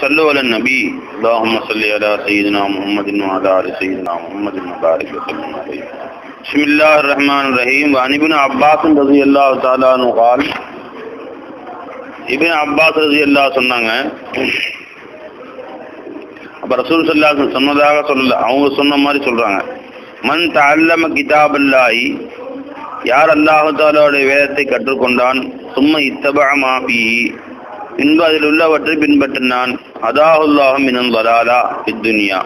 صلوا على النبي اللهم صل على سيدنا محمد وعلى ال سيدنا محمد وبارك وسلم عليه بسم الله الرحمن الرحيم وعن ابن عباس رضي الله تعالى عنه قال ibn Abbas ரதி அல்லா சொன்னாங்க அப்ப ரசூல் சல்லா சொன்னதாக சொல்லல அவங்க சொன்ன மாதிரி சொல்றாங்க மன் தல்லம கிதாபல்லாஹி யார் அல்லாஹு தாலாவுடைய வேதத்தை கற்றுக்கொண்டான் சும்மா இத்தபா மாபி பின்பு அதில் உள்ளவற்றை பின்பற்றினான். அதாஹுல்லாஹும் மினன் வலாலா இத்துனியா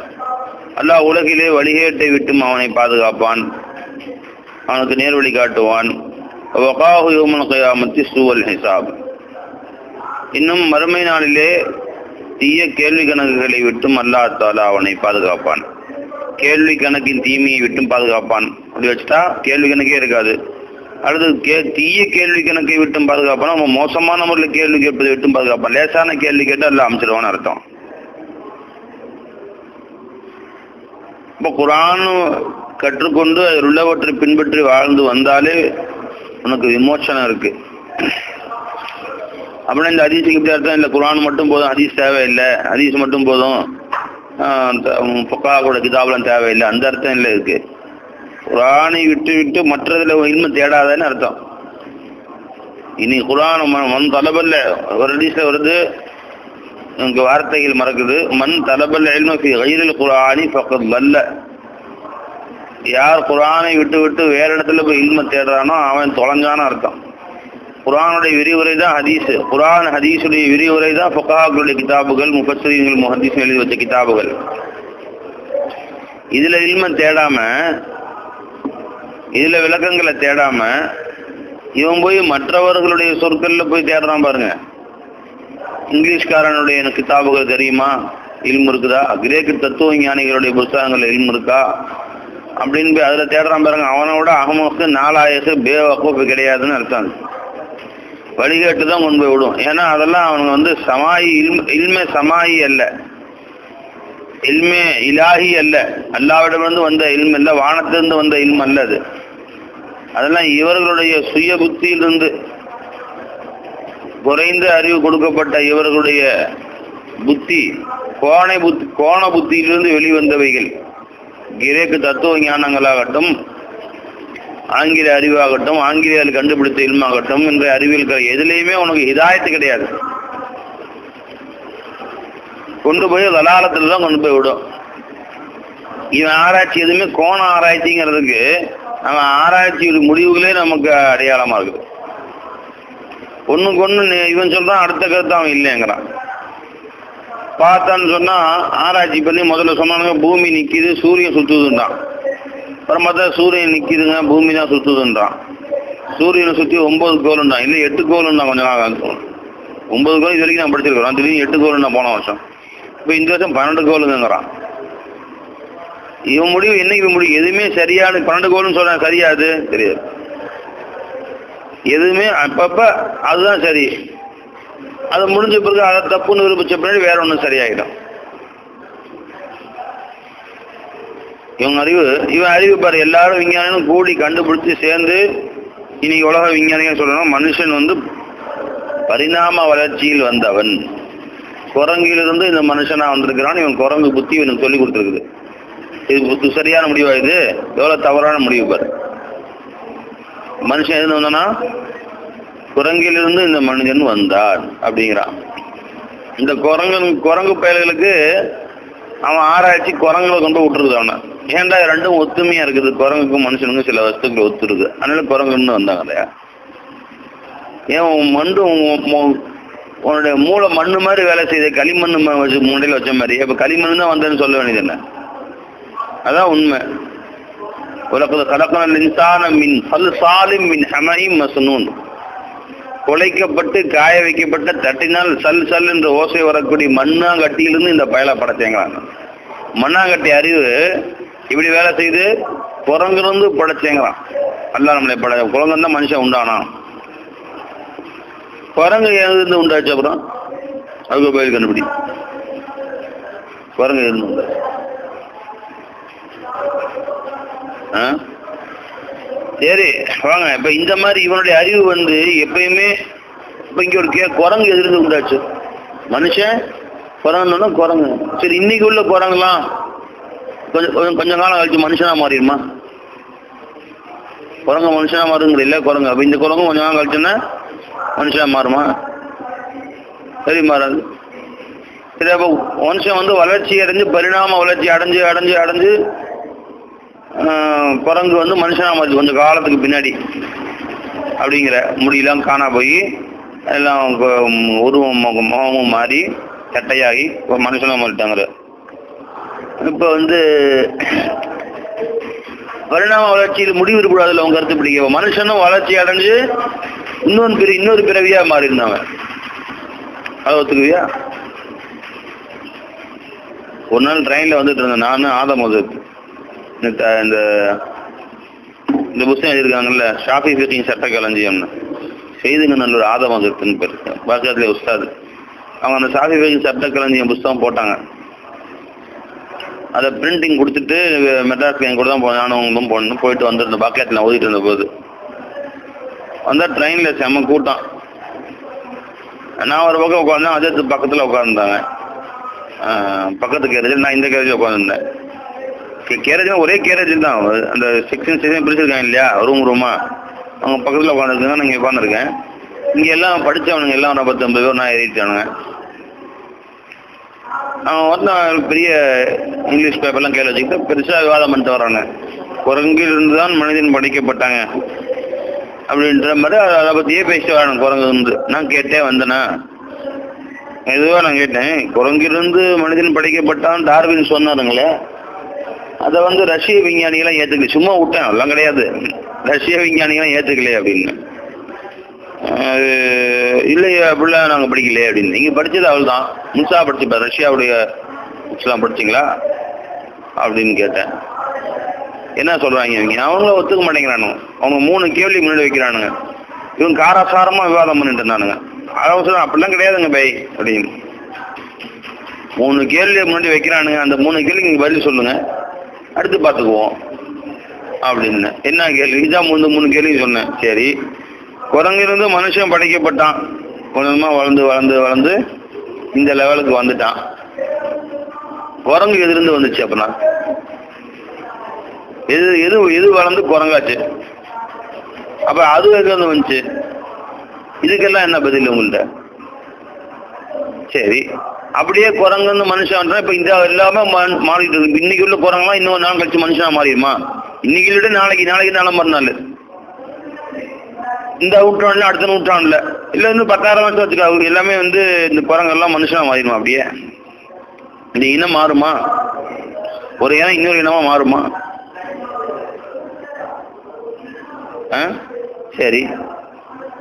அல்லாஹ் உலகிலே வழிகேட்டை விட்டும் அவனை பாதுகாப்பான். அவனுக்கு நேர்வழி காட்டுவான். வகாஹு யோமன் கயாமத்தி சூவல் ஹிசாப். இன்னும் மறுமை நாளிலே தீய கேள்வி கணக்குகளை விட்டும் அல்லாத்தாலா அவனை பாதுகாப்பான். கேள்வி கணக்கின் தீமையை விட்டும் பாதுகாப்பான். அப்படி வச்சுட்டா கேள்வி கணக்கே இருக்காது. அல்லது கே தீய கேள்வி கணக்கை விட்டும் பாதுகாப்பான்? நம்ம மோசமான முறையில் கேள்வி கேட்பதை விட்டும் பாதுகாப்பான்? லேசான கேள்வி கேட்டால் எல்லாம் அமைச்சிருவான்னு அர்த்தம். இப்போ குரான் கற்றுக்கொண்டு அதில் உள்ளவற்றை பின்பற்றி வாழ்ந்து வந்தாலே உனக்கு விமோச்சனம் இருக்கு. அப்படின்னா இந்த ஹதீஸுக்கு இப்படி அர்த்தம் இல்லை. குரான் மட்டும் போதும் ஹதீஸ் தேவையில்லை. ஹதீஸ் மட்டும் போதும். பொக்கா கூட கிதாபெலாம் தேவையில்லை. அந்த அர்த்தம் இல்லை இருக்கு குரானை விட்டு விட்டு மற்றதில் இன்மை தேடாதன்னு அர்த்தம். இனி குரான் மண் தலைபல்ல. ஒரு ஹதீஸ்ல வருது இங்க வார்த்தைகள் மறக்குது. மண் தலைபல்ல எல்மஃபி கயிறில் குரானி பக்கம் வல்ல யார் குரானை விட்டு விட்டு வேற இடத்துல போய் இல்ம தேடுறானோ அவன் தொலைஞ்சான அர்த்தம். குரானுடைய விரிவுரை தான் ஹதீஸ். குரான் ஹதீஸுடைய விரிவுரை தான் ஃபுகாக்களுடைய கிதாபுகள் முஃபஸ்ரீன்கள் முஹதீஸ் எழுதி வச்ச கிதாபுகள். இதுல இல்மை தேடாம இதுல விளக்கங்களை தேடாம இவன் போய் மற்றவர்களுடைய சொற்கள்ல போய் தேடுறான் பாருங்க. இங்கிலீஷ்காரனுடைய எனக்கு கிதாபுகள் தெரியுமா? இல்மு இருக்குதா? கிரேக்கு தத்துவ ஞானிகளுடைய புஸ்தகங்கள் இல்மு இருக்கா? அப்படின்னு போய் அதுல தேடுறான் பாருங்க. அவனோட அகமக்கு நாலாயசு பேவக்கோப்பு கிடையாதுன்னு அர்த்தம் வழிகேட்டு தான் கொண்டு போய் விடும். ஏன்னா அதெல்லாம் அவனுங்க வந்து சமாயி இல்ம இல்மை சமாயி அல்ல. இல்மே இலாஹி அல்ல. அல்லாவிடமிருந்து வந்த இல்ம் அல்ல வானத்திலிருந்து வந்த இல்ம் அல்ல அது அதெல்லாம் இவர்களுடைய சுய புத்தியிலிருந்து குறைந்த அறிவு கொடுக்கப்பட்ட இவர்களுடைய புத்தி கோணை புத்தி கோண புத்தியிலிருந்து வெளிவந்தவைகள். கிரேக்கு தத்துவ ஞானங்களாகட்டும் ஆங்கில அறிவாகட்டும் ஆங்கிலேயர்கள் கண்டுபிடித்த இல்மாகட்டும் என்ற அறிவியல் எதுலேயுமே உனக்கு இதாயத்து கிடையாது. கொண்டு போய் வலாலத்தில் தான் கொண்டு போய் விடும். இவன் ஆராய்ச்சி எதுவுமே கோண ஆராய்ச்சிங்கிறதுக்கு நம்ம ஆராய்ச்சியோட முடிவுகளே நமக்கு அடையாளமாக இருக்குது. ஒன்றுக்கு ஒன்று இவன் சொல்கிறான் அடுத்த கருத்து அவன் இல்லைங்கிறான். பார்த்தான்னு சொன்னால் ஆராய்ச்சி பண்ணி முதல்ல சொன்னானுங்க பூமி நிற்கிது சூரியன் சுற்றுதுன்றான் அப்புறம் பார்த்தா சூரியன் நிற்கிதுங்க பூமி தான் சுற்றுதுன்றான் சூரியனை சுற்றி ஒம்பது கோலுண்டான் இல்லை எட்டு கோலுண்டான் கொஞ்சம் நாள் ஒன்பது கோல் இது வரைக்கும் நான் படிச்சிருக்கிறோம் திடீர்னு எட்டு கோலுண்டான் போன வருஷம். இப்போ இந்த வருஷம் பன்னெண்டு கோலுங்கிறான். இவன் முடிவு என்னைக்கு முடிவு? எதுவுமே சரியான பன்னெண்டு கோல்னு சொல்றான் சரியாது தெரியாது. எதுவுமே அப்பப்ப அதுதான் சரி. அது முடிஞ்ச பிறகு அதை தப்புன்னு விரும்பிச்ச பின்னாடி வேற ஒன்றும் சரியாயிடும். இவங்க அறிவு இவன் அறிவு பாரு எல்லாரும் விஞ்ஞானியும் கூடி கண்டுபிடிச்சு சேர்ந்து இன்னைக்கு உலக விஞ்ஞானிகள் சொல்லணும் மனுஷன் வந்து பரிணாம வளர்ச்சியில் வந்தவன். குரங்கிலிருந்து இந்த மனுஷனா வந்திருக்கிறான் இவன் குரங்கு புத்தி இவனுக்கு சொல்லி கொடுத்துருக்குது. இது சரியான முடிவா இது? எவ்வளவு தவறான முடிவு பாரு. மனுஷன் எதுன்னு வந்தானா? குரங்கிலிருந்து இந்த மனிதன் வந்தான் அப்படிங்கிறான். இந்த குரங்கு குரங்கு பயல்களுக்கு அவன் ஆராய்ச்சி குரங்களை கொண்டு விட்டுருது அவனை. ஏன்டா ரெண்டும் ஒத்துமையா இருக்குது? குரங்குக்கும் மனுஷனுக்கும் சில வஸ்துக்கள் ஒத்துருது அதனால குரங்குன்னு வந்தாங்க இல்லையா? ஏன் உன் மண்டு உன்னுடைய மூளை மண்ணு மாதிரி வேலை செய்த களிமண் வச்சு மூண்டையில் வச்ச மாதிரி. இப்போ களிமண் தான் வந்தேன்னு சொல்ல வேண்டியது என்ன? அதான் உண்மை. உலகது கலக்கணல் இன்சான மின் பல் சாலும் மின் ஹமையும் மசனூன். குலைக்கப்பட்டு காய வைக்கப்பட்ட தட்டினால் சல் சல் என்ற ஓசை வரக்கூடிய மண்ணாங்கட்டியிலிருந்து இந்த பயலை படைச்சேங்கிறாங்க மண்ணாங்கட்டி அறிவு இப்படி வேலை செய்து குரங்கிலிருந்து படைச்சேங்கிறான் அல்ல நம்மளை படை குரங்கு தான் மனுஷன் உண்டானான் குரங்கு இருந்து உண்டாச்சு அப்புறம்? அதுக்கு பயில் கண்டுபிடி குரங்கு எங்கிருந்து உண்டாச்சு? சரி வாங்க. இப்ப இந்த மாதிரி இவனுடைய அறிவு வந்து எப்பயுமே இப்ப இங்க ஒரு கே குரங்கு எதிர்ந்து உண்டாச்சு? மனுஷன் குரங்குன்னா குரங்கு. சரி இன்னைக்கு உள்ள குரங்குலாம் கொஞ்சம் கொஞ்சம் கொஞ்ச காலம் கழிச்சு மனுஷனா மாறிடுமா? குரங்கு மனுஷனா மாறுங்கிற இல்லை குரங்கு. அப்போ இந்த குரங்கு கொஞ்ச காலம் கழிச்சுன்னா மனுஷனாக மாறுமா? சரி மாறாது. சரி அப்போ மனுஷன் வந்து வளர்ச்சி அடைஞ்சு பரிணாம வளர்ச்சி அடைஞ்சு அடைஞ்சு அடைஞ்சு குரங்கு வந்து மனுஷனா மாறுது கொஞ்சம் காலத்துக்கு பின்னாடி. அப்படிங்கிற முடியெல்லாம் காணா போய் எல்லாம் உருவம் முகமும் மாறி சட்டையாகி ஒரு மனுஷனா மாறிட்டாங்கிற. இப்போ வந்து பரிணாம வளர்ச்சியில் முடிவு இருக்கக்கூடாதுல்ல உங்க கருத்து பிடிக்க மனுஷனும் வளர்ச்சி அடைஞ்சு இன்னொரு பிற இன்னொரு பிறவியா மாறி இருந்தாங்க அதை ஒத்துக்குவியா? ஒரு நாள் ட்ரெயினில் வந்துட்டு இருந்தேன். நானும் ஆதம் மதுத் இந்த இந்த இந்த புத்தகம் எழுதியிருக்காங்கல்ல ஷாஃபி ஃபிட்டிங் சட்ட களஞ்சியம்னு செய்துங்க நல்லூர் ஆதம் மதுத்துன்னு பேர். பக்கத்துல உஸ்தாது. அவங்க அந்த ஷாஃபி ஃபிட்டிங் சட்ட களஞ்சியம் புஸ்தகம் போட்டாங்க. அதை பிரிண்டிங் கொடுத்துட்டு மெட்ராஸ்க்கு என் கூட தான் நானும் உங்களும் போகணும் போயிட்டு வந்துருந்தேன் பாக்கெட்டில் ஓதிட்டு இருந்த போது. வந்தால் ட்ரெயினில் செம்ம கூட்டம். நான் ஒரு பக்கம் உட்காந்தேன் அதே பக்கத்தில் உட்காந்துருந்தாங்க பக்கத்து கேரேஜில் நான் இந்த கேரேஜில் உட்காந்துருந்தேன் கேரேஜ் ஒரே கேரேஜ் தான். அந்த செக்ஷன் செக்ஷன் பிரிச்சிருக்காங்க இல்லையா? ரூம் ரூமா அவங்க பக்கத்தில் உட்காந்துருக்காங்க நான் இங்கே உட்காந்துருக்கேன் இங்கே எல்லாம் படித்தவனுங்க எல்லாம் ஒரு பத்து ஐம்பது பேர் நான் ஏறிட்டானுங்க. அவன் வந்து பெரிய இங்கிலீஷ் பேப்பர்லாம் கையில் வச்சுக்கிட்டு பெருசாக விவாதம் பண்ணிட்டு வராங்க குரங்கிலிருந்து தான் மனிதன் படிக்கப்பட்டாங்க. அப்படின்ற மாதிரி அதை பற்றியே பேசிட்டு வரணும் குரங்கு இருந்து நான் கேட்டே வந்தேனா? எதுவாக நான் கேட்டேன். குரங்கிலிருந்து மனிதன் படைக்கப்பட்டான் டார்வின் சொன்னாருங்களே. அதை வந்து ரஷ்ய விஞ்ஞானிகளாம் ஏற்றுக்கல சும்மா விட்டேன். அதெல்லாம் கிடையாது. ரஷ்ய விஞ்ஞானிகளாம் ஏற்றுக்கலையே அப்படின்னு. அது இல்லையே அப்படிலாம் நாங்கள் படிக்கலையே அப்படின்னு. நீங்கள் படித்தது அவள் தான் முன்சா படிச்சுப்பா ரஷ்யாவுடைய புக்ஸ்லாம் படிச்சிங்களா? அப்படின்னு கேட்டேன். என்ன சொல்கிறாங்க இவங்க? அவங்கள ஒத்துக்க மாட்டேங்கிறானுங்க. அவங்க மூணு கேள்வி முன்னாடி வைக்கிறானுங்க. இவங்க காராசாரமாக விவாதம் பண்ணிட்டு இருந்தானுங்க. அவசரம் அப்படிலாம் கிடையாதுங்க பை அப்படின்னு. மூணு கேள்வி முன்னாடி வைக்கிறானுங்க. அந்த மூணு கேள்வி நீங்கள் பதில் சொல்லுங்க. அடுத்து பார்த்துக்குவோம். அப்படின்னு. என்ன கேள்வி? இதுதான் மூணு மூணு கேள்வி சொன்னேன். சரி. குரங்கிருந்து மனுஷன் படைக்கப்பட்டான். கொஞ்சமாக வளர்ந்து வளர்ந்து வளர்ந்து இந்த லெவலுக்கு வந்துட்டான். குரங்கு எதிர்ந்து வந்துச்சு அப்படின்னா எது எது எது வளர்ந்து குரங்காச்சு? அப்ப அது எங்கேருந்து வந்துச்சு? இதுக்கெல்லாம் என்ன பதில் உங்கள்கிட்ட சரி. அப்படியே குரங்குன்னு மனுஷன் வந்துட்டா இந்த எல்லாமே மாறிட்டு இருக்கு. இன்னைக்கு உள்ள குரங்கெல்லாம் இன்னொரு நாள் கழிச்சு மனுஷனா மாறிடுமா? இன்னைக்கு விட நாளைக்கு நாளைக்கு நாளை மறுநாள். இந்த நூற்றாண்டுல அடுத்த நூற்றாண்டுல. இல்லை இன்னும் பத்தாயிரம் வருஷம் வச்சுக்கா. எல்லாமே வந்து இந்த குரங்கெல்லாம் மனுஷனா மாறிடுமா அப்படியே? இந்த இனம் மாறுமா? ஒரு இனம் இன்னொரு இனமா மாறுமா? ஆ? சரி.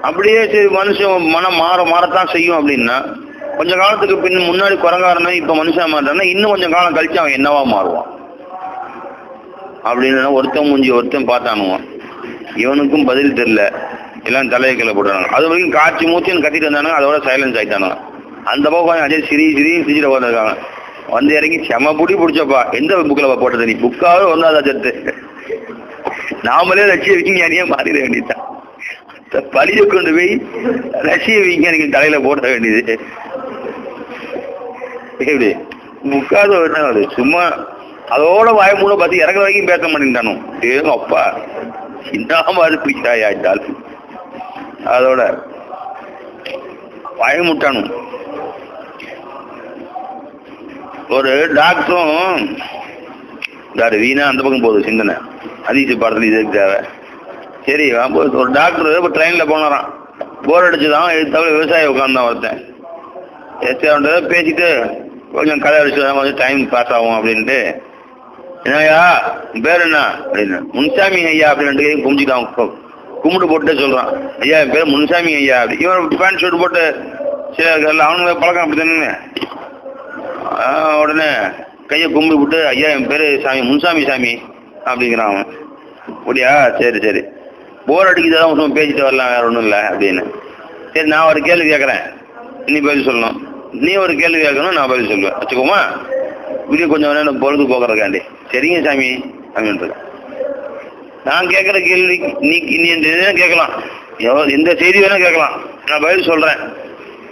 அப்படியே சரி மனுஷன் மனம் மாற மாறத்தான் செய்யும் அப்படின்னா கொஞ்ச காலத்துக்கு பின் முன்னாடி குரங்காரனா இப்போ மனுஷன் மாறுறான்னா இன்னும் கொஞ்சம் காலம் கழிச்சு அவன் என்னவா மாறுவான்? அப்படின்னு ஒருத்தன் மூஞ்சி ஒருத்தன் பார்த்தானுவான் இவனுக்கும் பதில் தெரியல. எல்லாம் தலையை கீழே அது வரைக்கும் காய்ச்சி மூச்சுன்னு கத்திட்டு வந்தானுங்க அதோட சைலன்ஸ் ஆகிட்டானுங்க அந்த பக்கம் அதே சிரி சிரி சிரிச்சிட்டு உட்காந்துருக்காங்க வந்து இறங்கி செம புடி பிடிச்சப்பா. எந்த புக்கில் போட்டது நீ? புக்காவது ஒன்றாதான் சத்து நாமளே ரஷ்ய விஞ்ஞானியா மாறிட வேண்டியதுதான். பழிய கொண்டு போய் ரஷ்ய விஞ்ஞானிகள் தலையில போட வேண்டியது. எப்படி? முக்காத அது சும்மா அதோட வாய மூட பார்த்து இறங்குற வரைக்கும் பேச மாட்டேங்கானோ ஏங்க அப்பா சின்னாம மாதிரி பிச்சாய் இருந்தால் அதோட பயமுட்டானும் முட்டானும் ஒரு டாக்டரும் வேறு வீணா அந்த பக்கம் போகுது சிந்தனை. அதிக பாடத்தில் இதுக்கு தேவை. சரி ஒரு டாக்டர் இப்போ ட்ரெயினில் போனாராம். போர் அடிச்சுதான் தவிர விவசாயி உட்காந்தான் ஒருத்தன். எஸ்டி பேசிட்டு கொஞ்சம் கதை அடிச்சு கொஞ்சம் டைம் பாஸ் ஆகும் அப்படின்ட்டு. என்னையா பேர் என்ன? அப்படின்னு. முன்சாமி ஐயா அப்படின்ட்டு கும்பிச்சுட்டான் கும்பிட்டு போட்டு சொல்கிறான் ஐயா என் பேர் முன்சாமி ஐயா அப்படி இவன் பேண்ட் ஷர்ட் போட்டு சரி அவனுங்க பழக்கம் அப்படி தானே உடனே கையை கும்பிட்டு விட்டு ஐயா என் பேர் சாமி முன்சாமி சாமி. அப்படிங்கிறான் அவன். அப்படியா? சரி சரி. போர் அடிக்குதான் சும்மா பேசிட்டு வரலாம் வேற ஒன்றும் இல்லை அப்படின்னு. சரி நான் ஒரு கேள்வி கேட்குறேன். நீ பதில் சொல்லணும். நீ ஒரு கேள்வி கேட்கணும் நான் பதில் சொல்லுவேன். வச்சுக்கோமா? வீடியோ கொஞ்சம் நேரம் பொழுது போக்குறக்காண்டி சரிங்க சாமி அப்படின்ட்டு நான் கேட்குற கேள்வி நீ நீ இந்த இதுதான் கேட்கலாம். எவ்வளோ எந்த செய்தி வேணால் கேட்கலாம். நான் பதில் சொல்கிறேன்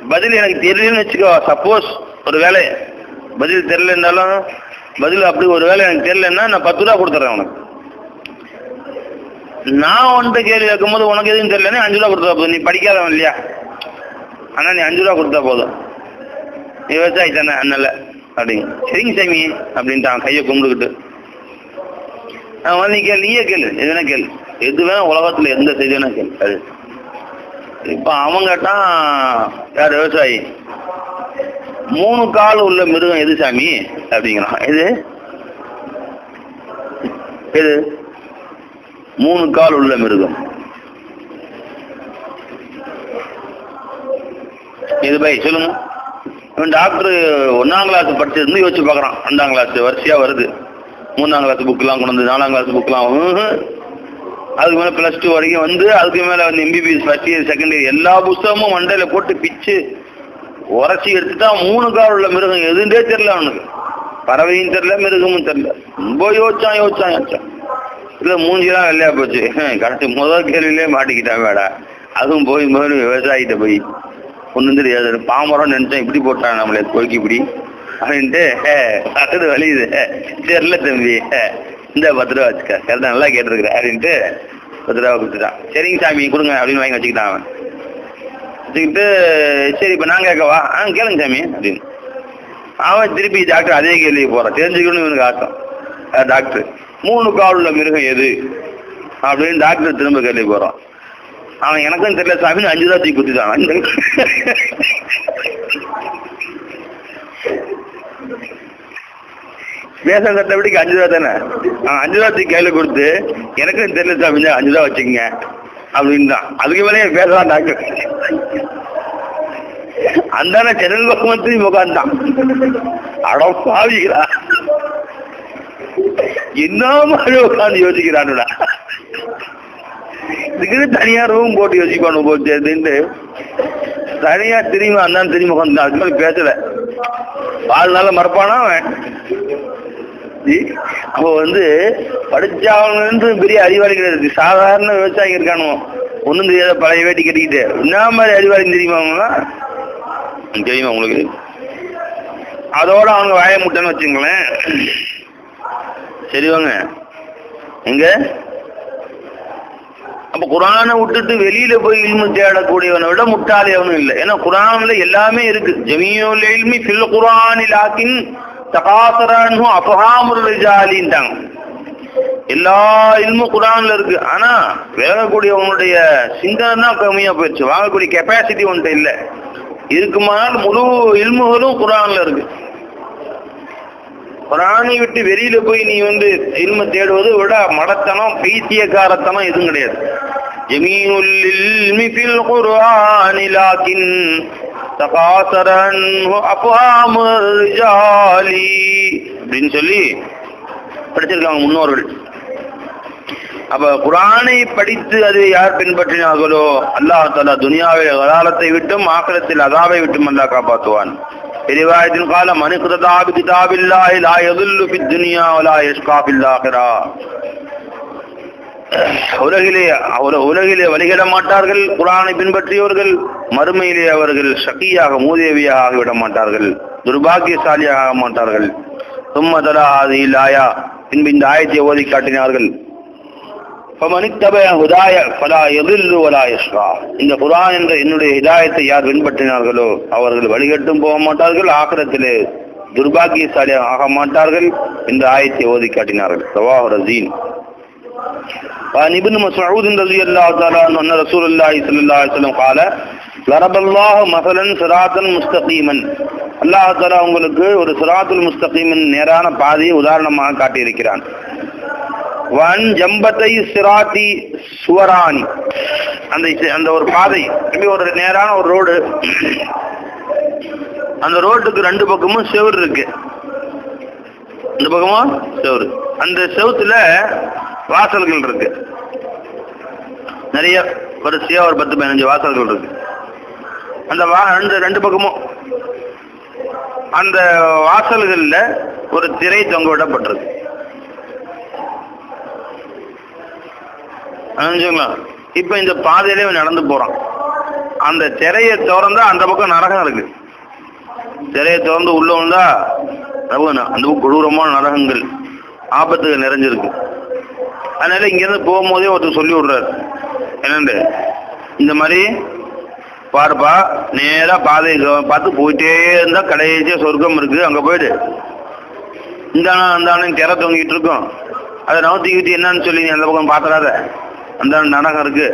பதில் எனக்கு தெரியலன்னு வச்சுக்கோ. சப்போஸ் ஒரு வேலை. பதில் தெரிலன்னாலும் பதில் அப்படி ஒரு வேலை எனக்கு தெரியலன்னா நான் பத்து ரூபா கொடுத்துட்றேன் உனக்கு. நான் உன்கிட்ட கேள்வி கேட்கும்போது உனக்கு எதுவும் தெரியலன்னா அஞ்சு ரூபா கொடுத்தா போதும். நீ படிக்காதவன் இல்லையா? ஆனால் நீ அஞ்சு ரூபா கொடுத்தா போதும். நீ விவசாயி தானே அதனால. அப்படிங்க சரிங்க சாமி அப்படின்ட்டான் கையை கும்பிட்டுக்கிட்டு. அவன் வந்து நீ கேள் நீயே கேளு. எதுனா கேள் கேளு. எது வேணா உலகத்தில் எந்த செய்தி வேணா கேளு. அது. இப்போ அவங்கட்டான் யார்? விவசாயி. மூணு கால் உள்ள மிருகம் எது சாமி? அப்படிங்கிறான். எது? எது? மூணு கால் உள்ள மிருகம். இது பை சொல்லுங்க. இவன் டாக்டர் ஒன்றாம் கிளாஸ் படிச்சிருந்து யோசிச்சு பார்க்குறான். ரெண்டாம் கிளாஸ் வரிசையாக வருது. மூணாம் கிளாஸ் புக்கெலாம் கொண்டு வந்து நாலாம் கிளாஸ் புக்கெலாம் அதுக்கு மேலே ப்ளஸ் டூ வரைக்கும் வந்து அதுக்கு மேலே வந்து MBBS first year second year எல்லா புஸ்தகமும் மண்டையில் போட்டு பிச்சு உரைச்சி எடுத்துட்டா மூணு கால் உள்ள மிருகம். எதுன்றே தெரியல அவனுக்கு. பறவையும் தெரியல மிருகமும் தெரியல. ரொம்ப யோசிச்சான் யோசிச்சான் யோசிச்சான். இல்லை மூஞ்சிலாம் வெள்ளையா போச்சு. கடைசி முதல் கேள்வியிலே மாட்டிக்கிட்டான் வேடா அதுவும் போய் போய் விவசாயிட்ட போய் ஒன்றும் தெரியாது. பாமரம் நினைச்சேன் இப்படி போட்டான் நம்மளே கோய்க்கு இப்படி. அப்படின்ட்டு அது வலியுது தெரியல தம்பி. இந்த பத்து ரூபா வச்சுக்க. கரெக்டாக நல்லா கேட்டிருக்கிற அப்படின்ட்டு பத்து ரூபா கொடுத்துட்டான். சரிங்க சாமி கொடுங்க அப்படின்னு வாங்கி வச்சுக்கிட்டான் அவன். வச்சுக்கிட்டு சரி இப்போ நான் கேட்கவா? ஆ கேளுங்க சாமி அப்படின்னு. அவன் திருப்பி டாக்டர் அதே கேள்விக்கு போகிறான் தெரிஞ்சுக்கணும்னு இவனுக்கு ஆசம் டாக்டர் மூணு கால் உள்ள மிருகம் எது? அப்படின்னு டாக்டர் திரும்ப கேள்வி போகிறான் அவன் எனக்கும் தெரியல சாமின்னு அஞ்சு ரூபா தூக்கி குத்திட்டான். பேச சட்டப்படிக்கு அஞ்சு ரூபா தானே? அவன் அஞ்சு ரூபா தூக்கி கையில் கொடுத்து எனக்கும் தெரியல சாமி அஞ்சு ரூபா வச்சுக்கோங்க. அப்படின்னு தான் அதுக்கு மேலே பேசலாம் டாக்டர். அந்தான சென்னல் பக்கம் திரும்பி உட்காந்தான் அட பாவிக்கிறா என்ன மாதிரி உட்காந்து யோசிக்கிறானுடா. இதுக்குன்னு தனியா ரூம் போட்டு யோசிக்கணும் போச்சு அப்படின்ட்டு தனியா திரும்பி அண்ணன் திரும்பி உட்காந்து அதுக்கு மேலே பேசல. வாழ்நாள மறப்பானா அவன்? அவ வந்து படிச்சவங்க பெரிய அறிவாளி கிடையாது. சாதாரண விவசாயி இருக்கானு ஒன்றும் தெரியாத பழைய வேட்டி கட்டிக்கிட்டு. என்ன மாதிரி அறிவாளி தெரியுமா அவங்களாம் தெரியுமா உங்களுக்கு? அதோட அவங்க வாய முட்டைன்னு வச்சுங்களேன் சரி வாங்க. எங்க? அப்ப குரானை விட்டுட்டு வெளியில போய் இல்மு தேடக்கூடியவனை விட முட்டாளி அவனும் இல்லை. ஏன்னா குரான்ல எல்லாமே இருக்கு. ஜமீனுல் இல்மி ஃபில் குரானில் ஆக்கின் தகாசரன்ஹு அபஹாமுர் எல்லா இல்மும் குரான்ல இருக்கு. ஆனா வேகக்கூடியவனுடைய சிந்தனை தான் கம்மியா போயிடுச்சு. வாங்கக்கூடிய கெப்பாசிட்டி உன்ட்ட இல்லை. இருக்குமானால் முழு இல்முகளும் குரான்ல இருக்கு. குரானை விட்டு வெளியில போய் நீ வந்து இல்ம தேடுவது விட மடத்தனம் பைத்தியக்காரத்தனம் எதுவும் கிடையாது. ஜமீனுல் இல்மி ஃபில் குர்ஆனி லாக்கின் தகாசரன் அஃபாமுர் ரிஜாலி அப்படின்னு சொல்லி படிச்சிருக்காங்க முன்னோர்கள். அப்ப குரானை படித்து அதை யார் பின்பற்றினார்களோ அல்லாஹால துனியாவில் கலாலத்தை விட்டும் ஆக்கிரத்தில் அதாவை விட்டும் அல்லா காப்பாற்றுவான். பெரியவாயத்தின் காலம் மனுக்கிறதாபி கிதாபில்லாஹி லா யதுல்லு பித் துனியா வலா யஷ்கா ஃபில் உலகிலே உலகிலே வழிகிட மாட்டார்கள் குரானை பின்பற்றியவர்கள் மறுமையிலே அவர்கள் சகியாக மூதேவியாக ஆகிவிட மாட்டார்கள் துர்பாகியசாலியாக ஆக மாட்டார்கள் சும்மதரா லாயா. பின்பு இந்த ஆயத்தை ஓதி காட்டினார்கள். இந்த குரான் என்ற என்னுடைய இதாயத்தை யார் பின்பற்றினார்களோ அவர்கள் வழிகட்டும் போக மாட்டார்கள் ஆக்கிரத்திலே துர்பாகியசாலியாக ஆக மாட்டார்கள் இந்த ஆயத்தை ஓதி காட்டினார்கள். وعن ابن مسعود رضي الله تعالى عنه أن رسول الله صلى الله عليه وسلم قال ضرب الله مثلا صراطا مستقيما அல்லாஹ் தஆலா உங்களுக்கு ஒரு சிராத்துல் முஸ்தகீமின் நேரான பாதையை உதாரணமாக காட்டியிருக்கிறான் வன் ஜம்பத்தை சிராத்தி சுவராணி அந்த இசை- அந்த ஒரு பாதை இப்படி ஒரு நேரான ஒரு ரோடு அந்த ரோட்டுக்கு ரெண்டு பக்கமும் செவுரு இருக்கு இந்த பக்கமும் செவுரு அந்த செவுத்துல வாசல்கள் இருக்கு. நிறைய வரிசையா ஒரு பத்து பதினஞ்சு வாசல்கள் இருக்கு. அந்த வா ரெண்டு ரெண்டு பக்கமும் அந்த வாசல்கள்ல ஒரு திரை தொங்க விடப்பட்டிருக்கு இப்ப இந்த பாதையிலே நடந்து போறான். அந்த திரையை திறந்தா அந்த பக்கம் நரகம் இருக்கு. திரையை திறந்து உள்ள வந்தா அந்த கொடூரமான நரகங்கள் ஆபத்துகள் நிறைஞ்சிருக்கு. அதனால இங்கேருந்து போகும்போதே ஒருத்தர் சொல்லி விடுறாரு. என்னண்டு? இந்த மாதிரி பாருப்பா நேராக பாதை பார்த்து போயிட்டே இருந்தால் கடைசியாக சொர்க்கம் இருக்குது அங்கே போயிடு. இந்தானா அந்தானு திற தொங்கிட்டு இருக்கோம். அதை நவுத்திக்கிட்டு என்னன்னு சொல்லி அந்த பக்கம் பார்த்துடாத அந்த நடகம் இருக்கு.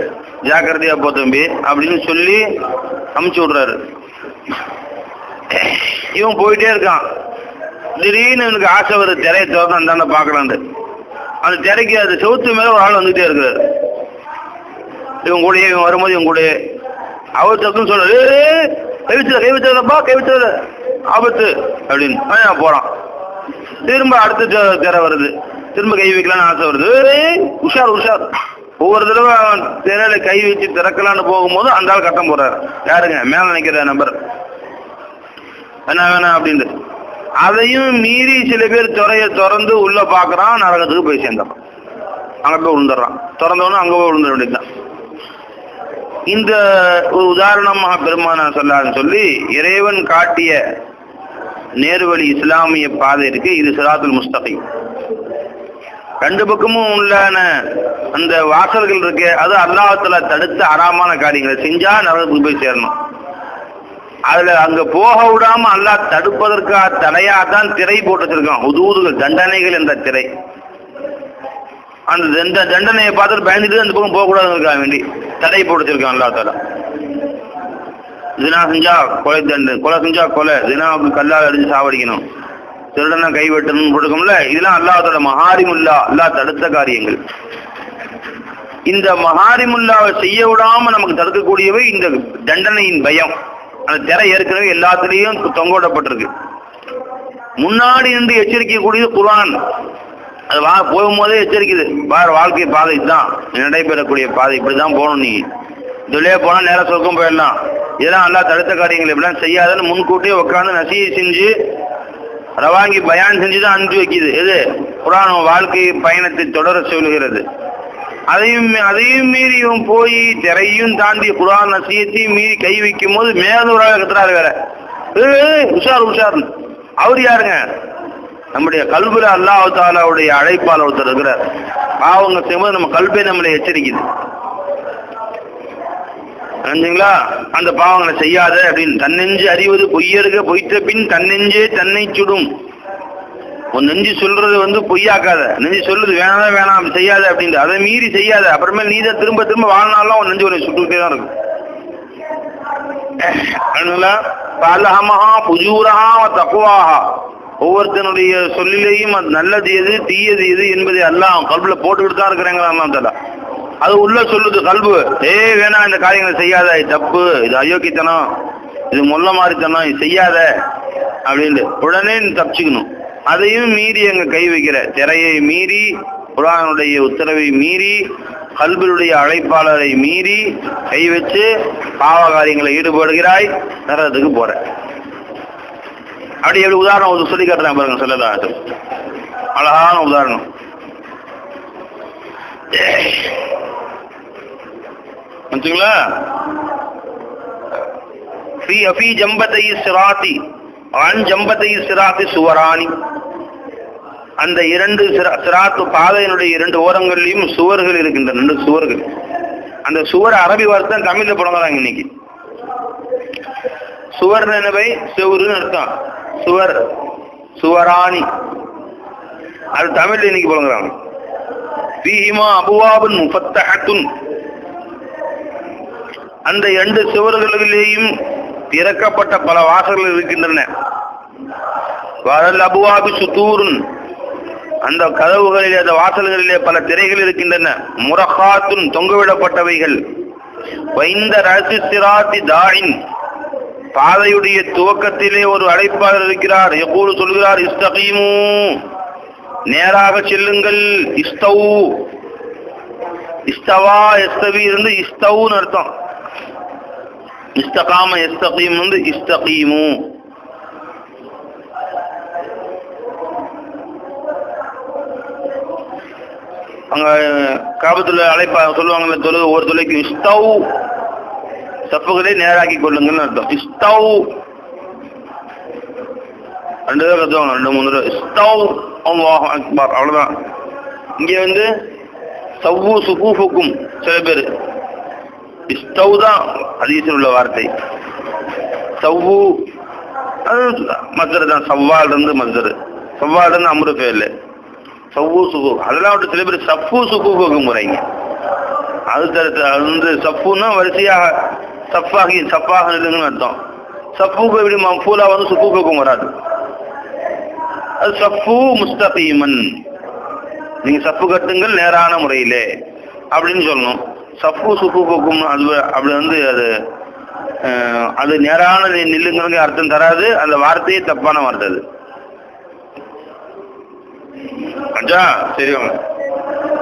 ஜாக்கிரதையா போ தம்பி அப்படின்னு சொல்லி அமுச்சு விடுறாரு. இவன் போயிட்டே இருக்கான். திடீர்னு எனக்கு ஆசை வருது திரையை திறந்து அந்தாண்ட பார்க்கலான்ட்டு அந்த திரைக்கு அந்த செவுத்து மேல ஒரு ஆள் வந்துட்டே இருக்கிறார். இவன் கூடயே இவன் வரும்போது இவன் கூட அவர் தப்புன்னு சொல்றாரு "ஏய், கை வச்சத கை வச்சதப்பா கை ஆபத்து அப்படின்னு. நான் போறான். திரும்ப அடுத்த திரை வருது. திரும்ப கை வைக்கலாம்னு ஆசை வருது. உஷார் உஷார். ஒவ்வொரு தடவை அவன் திரையில கை வச்சு திறக்கலான்னு போகும்போது அந்த ஆள் கட்டம் போறாரு. யாருங்க? மேல நினைக்கிற நம்பர் வேணா வேணாம் அப்படின்ட்டு. அதையும் மீறி சில பேர் துறைய திறந்து உள்ள பாக்குறான் நரகத்துக்கு போய் சேர்ந்துறான் அங்க போய் விழுந்துடுறான். திறந்தவொடனே அங்க போய் விழுந்துட வேண்டியதுதான். இந்த ஒரு உதாரணமாக பெருமான சொல்லான்னு சொல்லி இறைவன் காட்டிய நேர்வழி இஸ்லாமிய பாதை இருக்கு இது சிராத்துல் முஸ்தகை ரெண்டு பக்கமும் உள்ளான அந்த வாசல்கள் இருக்கு அது அல்லாஹத்துல தடுத்து அறாமான காரியங்களை செஞ்சா நரகத்துக்கு போய் சேரணும். அதுல அங்க போக விடாம அல்லாஹ் தடுப்பதற்காக தடையா தான் திரை போட்டு வச்சிருக்கான் உதூதுகள் தண்டனைகள் என்ற திரை. அந்த தண்ட தண்டனையை பார்த்துட்டு பயந்துட்டு அந்த பக்கம் போகக்கூடாதுங்கிறதுக்காக வேண்டி தடை போட்டு வச்சிருக்கான் அல்லா தாலா தினா செஞ்சா கொலை தண்டு கொலை செஞ்சா கொலை. தினா கல்லால் அடிச்சு சாவடிக்கணும். திருடனை கை வெட்டணும் போட்டுக்கோம்ல இதெல்லாம் அல்லாஹோட மஹாரிமுல்லா அல்லாஹ் தடுத்த காரியங்கள். இந்த மஹாரிமுல்லாவை செய்ய விடாம நமக்கு தடுக்கக்கூடியவை இந்த தண்டனையின் பயம். அந்த திரை ஏற்கனவே எல்லாத்துலேயும் தொங்கோடப்பட்டிருக்கு முன்னாடி நின்று எச்சரிக்கை கூடியது அது வா போகும்போதே எச்சரிக்குது. பார் வாழ்க்கை பாதை இதுதான். நடைபெறக்கூடிய பாதை. இப்படி தான் போகணும் நீ. இதுலேயே போனால் நேரம் சொர்க்கம் போயிடலாம். இதெல்லாம் நல்லா தடுத்த காரியங்கள். இப்படிலாம் செய்யாதுன்னு முன்கூட்டியே உட்காந்து நசியை செஞ்சு ரவாங்கி பயான் செஞ்சு தான் அனுப்பி வைக்குது. எது? குரான் வாழ்க்கை பயணத்தை தொடர சொல்கிறது அதையும் அதையும் மீறி இவன் போய் திரையும் தாண்டி குரான் நசியத்தையும் மீறி கை வைக்கும் போது மேலூராக கத்துறாரு வேற. உஷார் உஷார். அவர் யாருங்க? நம்முடைய கல்புல அல்லாஹ் தாலாவுடைய அழைப்பால் ஒருத்தர் இருக்கிறார். பாவங்க செய்யும்போது நம்ம கல்பே நம்மளை எச்சரிக்குது. புரிஞ்சுங்களா? அந்த பாவங்களை செய்யாத அப்படின்னு தன்னெஞ்சு அறிவது பொய்யருக பொய்த்த பின் தன்னெஞ்சே தன்னை சுடும். உன் நெஞ்சு சொல்றது வந்து பொய்யாக்காத. நெஞ்சு சொல்றது வேணாம் வேணாம் செய்யாத அப்படின்ட்டு. அதை மீறி செய்யாத. அப்புறமே நீ தான் திரும்ப திரும்ப வாழ்நாளும் உன் நெஞ்சு உன்னை சுட்டுக்கிட்டே தான் இருக்கும். அதனால பலஹமஹா புஜூரஹா தக்குவாஹா ஒவ்வொருத்தனுடைய சொல்லிலேயும் அது நல்லது எது தீயது எது என்பதை எல்லாம் கல்புல போட்டுக்கிட்டு தான் இருக்கிறாங்க தலா அது உள்ள சொல்லுது கல்பு. ஏய் வேணாம் இந்த காரியங்களை செய்யாத. இது தப்பு. இது அயோக்கியத்தனம். இது முல்ல மாதிரித்தனம் இது செய்யாத. அப்படின்ட்டு. உடனே நீ தப்பிச்சுக்கணும். அதையும் மீறி அங்க கை வைக்கிற திரையை மீறி குரானுடைய உத்தரவை மீறி கல்பினுடைய அழைப்பாளரை மீறி கை வச்சு பாவ காரியங்களை ஈடுபடுகிறாய் நரகத்துக்கு போற. அப்படி எப்படி உதாரணம் ஒரு சொல்லி காட்டுறேன் பாருங்க சொல்லதாக அழகான உதாரணம். வச்சுங்களா ஃபி அஃபி ஜம்பத்தை சிராத்தி. ஆண் சிராத்து சுவராணி. அந்த இரண்டு சிராத்து பாதையினுடைய இரண்டு ஓரங்கள்லையும் சுவர்கள் இருக்கின்றன ரெண்டு சுவர்கள். அந்த சுவர் அரபி வார்த்தை தமிழ்ல புழங்குறாங்க இன்னைக்கு. சுவர் நினைவை செவருன்னு அர்த்தம். சுவர் சுவராணி. அது தமிழ்ல இன்னைக்கு புழங்குறாங்க பீஹிமா அபுவாபுன் முப்பத்தகத்துன் அந்த இரண்டு சுவர்களிலேயும் திறக்கப்பட்ட பல வாசல்கள் இருக்கின்றன. வரல் அபுவாபி சுத்தூருன் அந்த கதவுகளிலே அந்த வாசல்களிலே பல திரைகள் இருக்கின்றன. முரகாத்துன் தொங்கவிடப்பட்டவைகள். வைந்த ரசி சிராத்தி தாயின். பாதையுடைய துவக்கத்திலே ஒரு அழைப்பாளர் இருக்கிறார். எப்போது சொல்கிறார் இஸ்தகீமு. நேராக செல்லுங்கள். இஸ்தவு. இஸ்தவா எஸ்தவி இருந்து இஸ்தவுன்னு அர்த்தம். இஸ்தகாம எஸ்தகீம் வந்து இஸ்தகீமு. அங்க காபத்துல அழைப்பா சொல்லுவாங்கல்ல தொழு ஒரு தொலைக்கு இஸ்தவ் சப்புகளை நேராக்கி கொள்ளுங்கன்னு அர்த்தம். இஸ்தவ். ரெண்டு தடவை கத்துவாங்க ரெண்டு மூணு தடவை. இஸ்தவ் அல்லாஹ் அக்பார். அவ்வளவுதான். இங்க வந்து சவ்வு சுகூஃபுக்கும் சில பேர். ஸ்டவ் தான் ஹதீஸில் உள்ள வார்த்தை. சவ்வு அது மஸ்தர் தான் சவ்வால் இருந்து மஸ்தர் சவ்வால் இருந்து அமுரு பேர்ல. சவ்வு சுகு. அதெல்லாம் விட்டு சில பேர் சப்பு சுகுஃபுக்கு முறைங்க. அது தடுத்து அது வந்து சப்புன்னா வரிசையாக சப்பாகி சப்பாக இருக்குதுன்னு அர்த்தம். சப்புக்கு எப்படி மஃபூலா வந்து சுக்குக்கும் வராது. அது சப்பு முஸ்தபீமன் நீங்க சப்பு கட்டுங்கள் நேரான முறையிலே அப்படின்னு சொல்லணும். சப்பு சுக்குக்கும் அது அப்படி வந்து அது அது நேரான நில்லுங்கிறது அர்த்தம் தராது. அந்த வார்த்தையே தப்பான வார்த்தை அது. அஜா சரி வாங்க.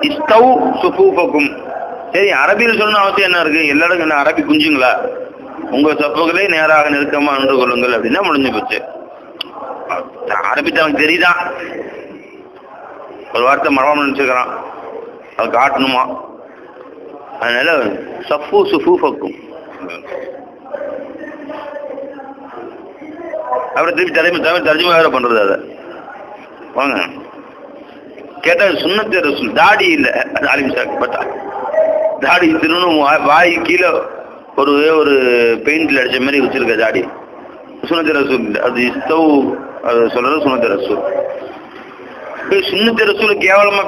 இஸ்தவ் சுஃபூஃபக்கும் சரி அரபியில் சொல்லணும் அவசியம் என்ன இருக்கு? எல்லா என்ன அரபி குஞ்சுங்களா? உங்க சப்புகளே நேராக நெருக்கமா நின்று கொள்ளுங்கள் அப்படின்னா முடிஞ்சு போச்சு. அரபி தனக்கு தெரியுதான் ஒரு வார்த்தை மரபம் நினைச்சுக்கிறான் அது காட்டணுமா? அதனால சஃபு சுஃபூஃபக்கும். அப்புறம் திருப்பி தலைமை தலைமை தர்ஜமா வேற பண்றது அதை. வாங்க. கேட்டால் சுண்ணத்து ரசூல் தாடி இல்லை. அது ஆலிமிசாக்கு பார்த்தா தாடி திருணும் வாய் கீழே ஒரு ஒரு பெயிண்டில் அடிச்ச மாதிரி வச்சிருக்க தாடி. சுண்ணத்து ரசூல் அது இஸ்தவ் அது சொல்கிறது சுண்ணத்து ரசூல் ஏய், சுண்ணத்து ரசூல் கேவலமா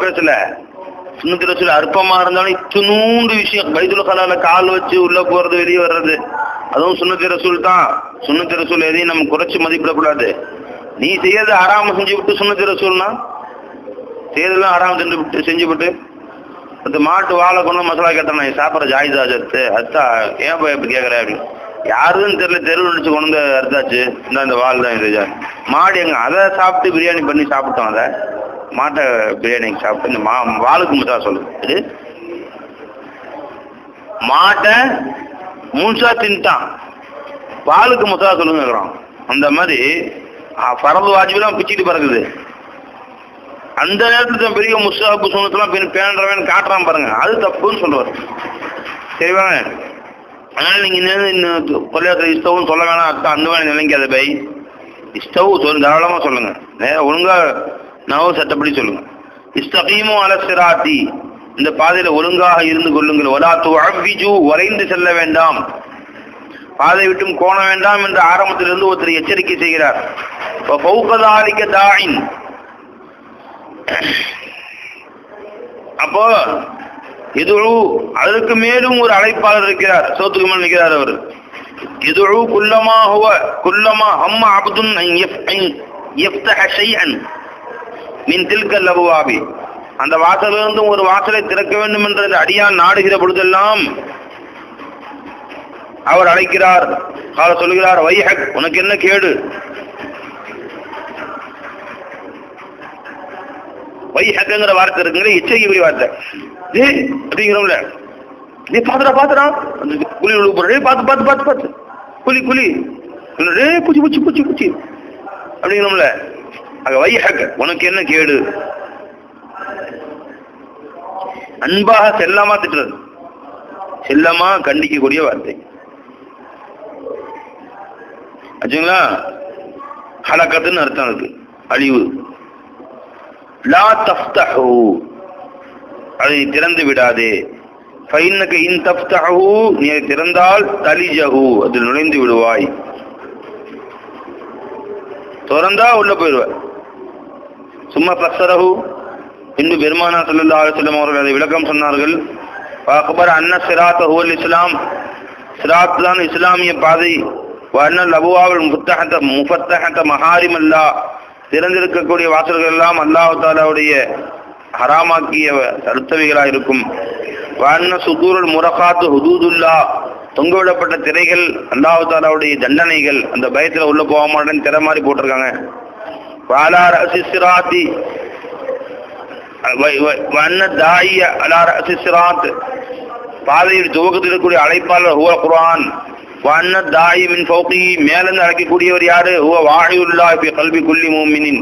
சுண்ணத்து ரசூல் அற்பமா இருந்தாலும் இத்தினூண்டு விஷயம். பைதுல் கலால கால் வச்சு உள்ள போறது வெளியே வர்றது. அதுவும் சுண்ணத்து ரசூல் தான். சுண்ணத்து ரசூல் எதையும் நம்ம குறைச்சி மதிப்பிடக்கூடாது. நீ செய்யறது ஆறாம செஞ்சு விட்டு சுண்ணத்து ரசூல்னா? செய்யறதெல்லாம் ஆறாம செஞ்சு விட்டு செஞ்சு விட்டு அந்த மாட்டு வாழை கொண்டு மசாலா கேட்டேன் சாப்பிட்ற ஜாயிதா அறுத்து அத்தா ஏன் போய் இப்படி கேட்குற அப்படின்னு. யாருன்னு தெரியல தெருவு அடிச்சு கொண்டு வந்து அறுத்தாச்சு. இந்த அந்த வால் தான் இது. மாடு எங்க அதை சாப்பிட்டு பிரியாணி பண்ணி சாப்பிட்டோம் அதை. மாட்டை பிரியாணி சாப்பிட்டு இந்த மா வாளுக்கு மசாலா சொல்லுது. இது மாட்டை மூசா தின்ட்டான். பாலுக்கு மசாலா சொல்லுங்கிறோம் அந்த மாதிரி பரவு வாஜிபெல்லாம் பிச்சுட்டு பறக்குது. அந்த நேரத்துல தான் பெரிய முஸ்தாபு சொன்னதெல்லாம் பின் பேண்டவன் காட்டுறான் பாருங்க. அது தப்புன்னு சொல்லுவார். சரிவாங்க அதனால நீங்கள் இன்னும் இன்னும் இஸ்தவும் சொல்ல வேணாம். அர்த்தம் அந்த மாதிரி நினைக்காத பை. இஷ்டவு சொல்லு தாராளமாக சொல்லுங்க. நேரம் ஒழுங்கா நவோ சட்டப்படி சொல்லுங்க. இஸ்தகீமோ அலசிராத்தி இந்த பாதையில ஒழுங்காக இருந்து கொள்ளுங்கள். ஒலா துஅவ்விஜு வரைந்து செல்ல வேண்டாம். பாதை விட்டும் கோண வேண்டாம் என்று ஆரம்பத்திலிருந்து ஒருத்தர் எச்சரிக்கை செய்கிறார். ஃபௌகதாலிக தாயின் அப்போ எதுழு அதற்கு மேலும் ஒரு அழைப்பாளர் இருக்கிறார். சோத்துக்கு மேல் நிற்கிறார் அவர். எதுழு குல்லமா ஹுவ குல்லமா ஹம்ம அப்துன் அன் யஃப் அன் யஃப்தஹ ஷைஅன் மின் தில்கல் அபுவாபி அந்த வாசலிருந்து ஒரு வாசலை திறக்க வேண்டும் என்று அடியான் நாடுகிற பொழுதெல்லாம் அவர் அழைக்கிறார். அவர் சொல்கிறார் வைஹக் உனக்கு என்ன கேடு? வைஹக்குங்கிற வார்த்தை இருக்குங்கிற எச்சரிக்கை வார்த்தை. ஏ அப்படிங்கிறோம்ல. நீ பாத்துடா பாத்துடா. அந்த குழி உழுவு போடுற பார்த்து பாத்து பாத்து பார்த்து குழி குழி. ஏ பூச்சி பூச்சி பூச்சி பூச்சி. அப்படிங்கிறோம்ல. அங்க வைஹக் உனக்கு என்ன கேடு? அன்பாக செல்லமா திட்டுறது. செல்லமா கண்டிக்கக்கூடிய வார்த்தை. ஆச்சுங்களா ஹலக்கத்துன்னு அர்த்தம் இருக்கு. அழிவு. லா தஃப்தஹு. அதை திறந்து விடாதே. ஃபைன்னக இன் தஃப்தஹு. நீ திறந்தால் தலிஜஹு. அதில் நுழைந்து விடுவாய். திறந்தா உள்ள போயிடுவ சும்மா ஃபஸ்ஸரஹு இன்று பெருமானா ஸல்லல்லாஹு அலுவலம் அவர்கள் அதை விளக்கம் சொன்னார்கள். அக்பர் அன்ன சிராத் ஹுவல் இஸ்லாம். சிராத் தான் இஸ்லாமிய பாதை. வண்ணல் அபுவாவில் முத்தகத்த முஃபத்தகத்த மஹாரிம் அல்லா திறந்திருக்கக்கூடிய வாசல்கள் எல்லாம் அல்லாஹ் தாலாவுடைய ஹராமாக்கிய தடுத்தவைகளாக இருக்கும். வர்ண சுதூரல் முரகாத்து ஹுதூதுல்லா தொங்கவிடப்பட்ட திரைகள் அல்லாஹ் தாலாவுடைய தண்டனைகள். அந்த பயத்தில் உள்ள போக மாட்டேன்னு திற மாதிரி போட்டிருக்காங்க. وعلى رأس الصراط வண்ண தாய அலா ரசி சிராத் பாதையில் துவக்கத்தில் இருக்கக்கூடிய அழைப்பாளர் ஹுவ குரான் வண்ண தாயி மின் ஃபௌகி மேலிருந்து அழைக்கக்கூடியவர் யாரு? ஹுவ வாஹியுல்லா ஃபி கல்வி குல்லி மூமினின்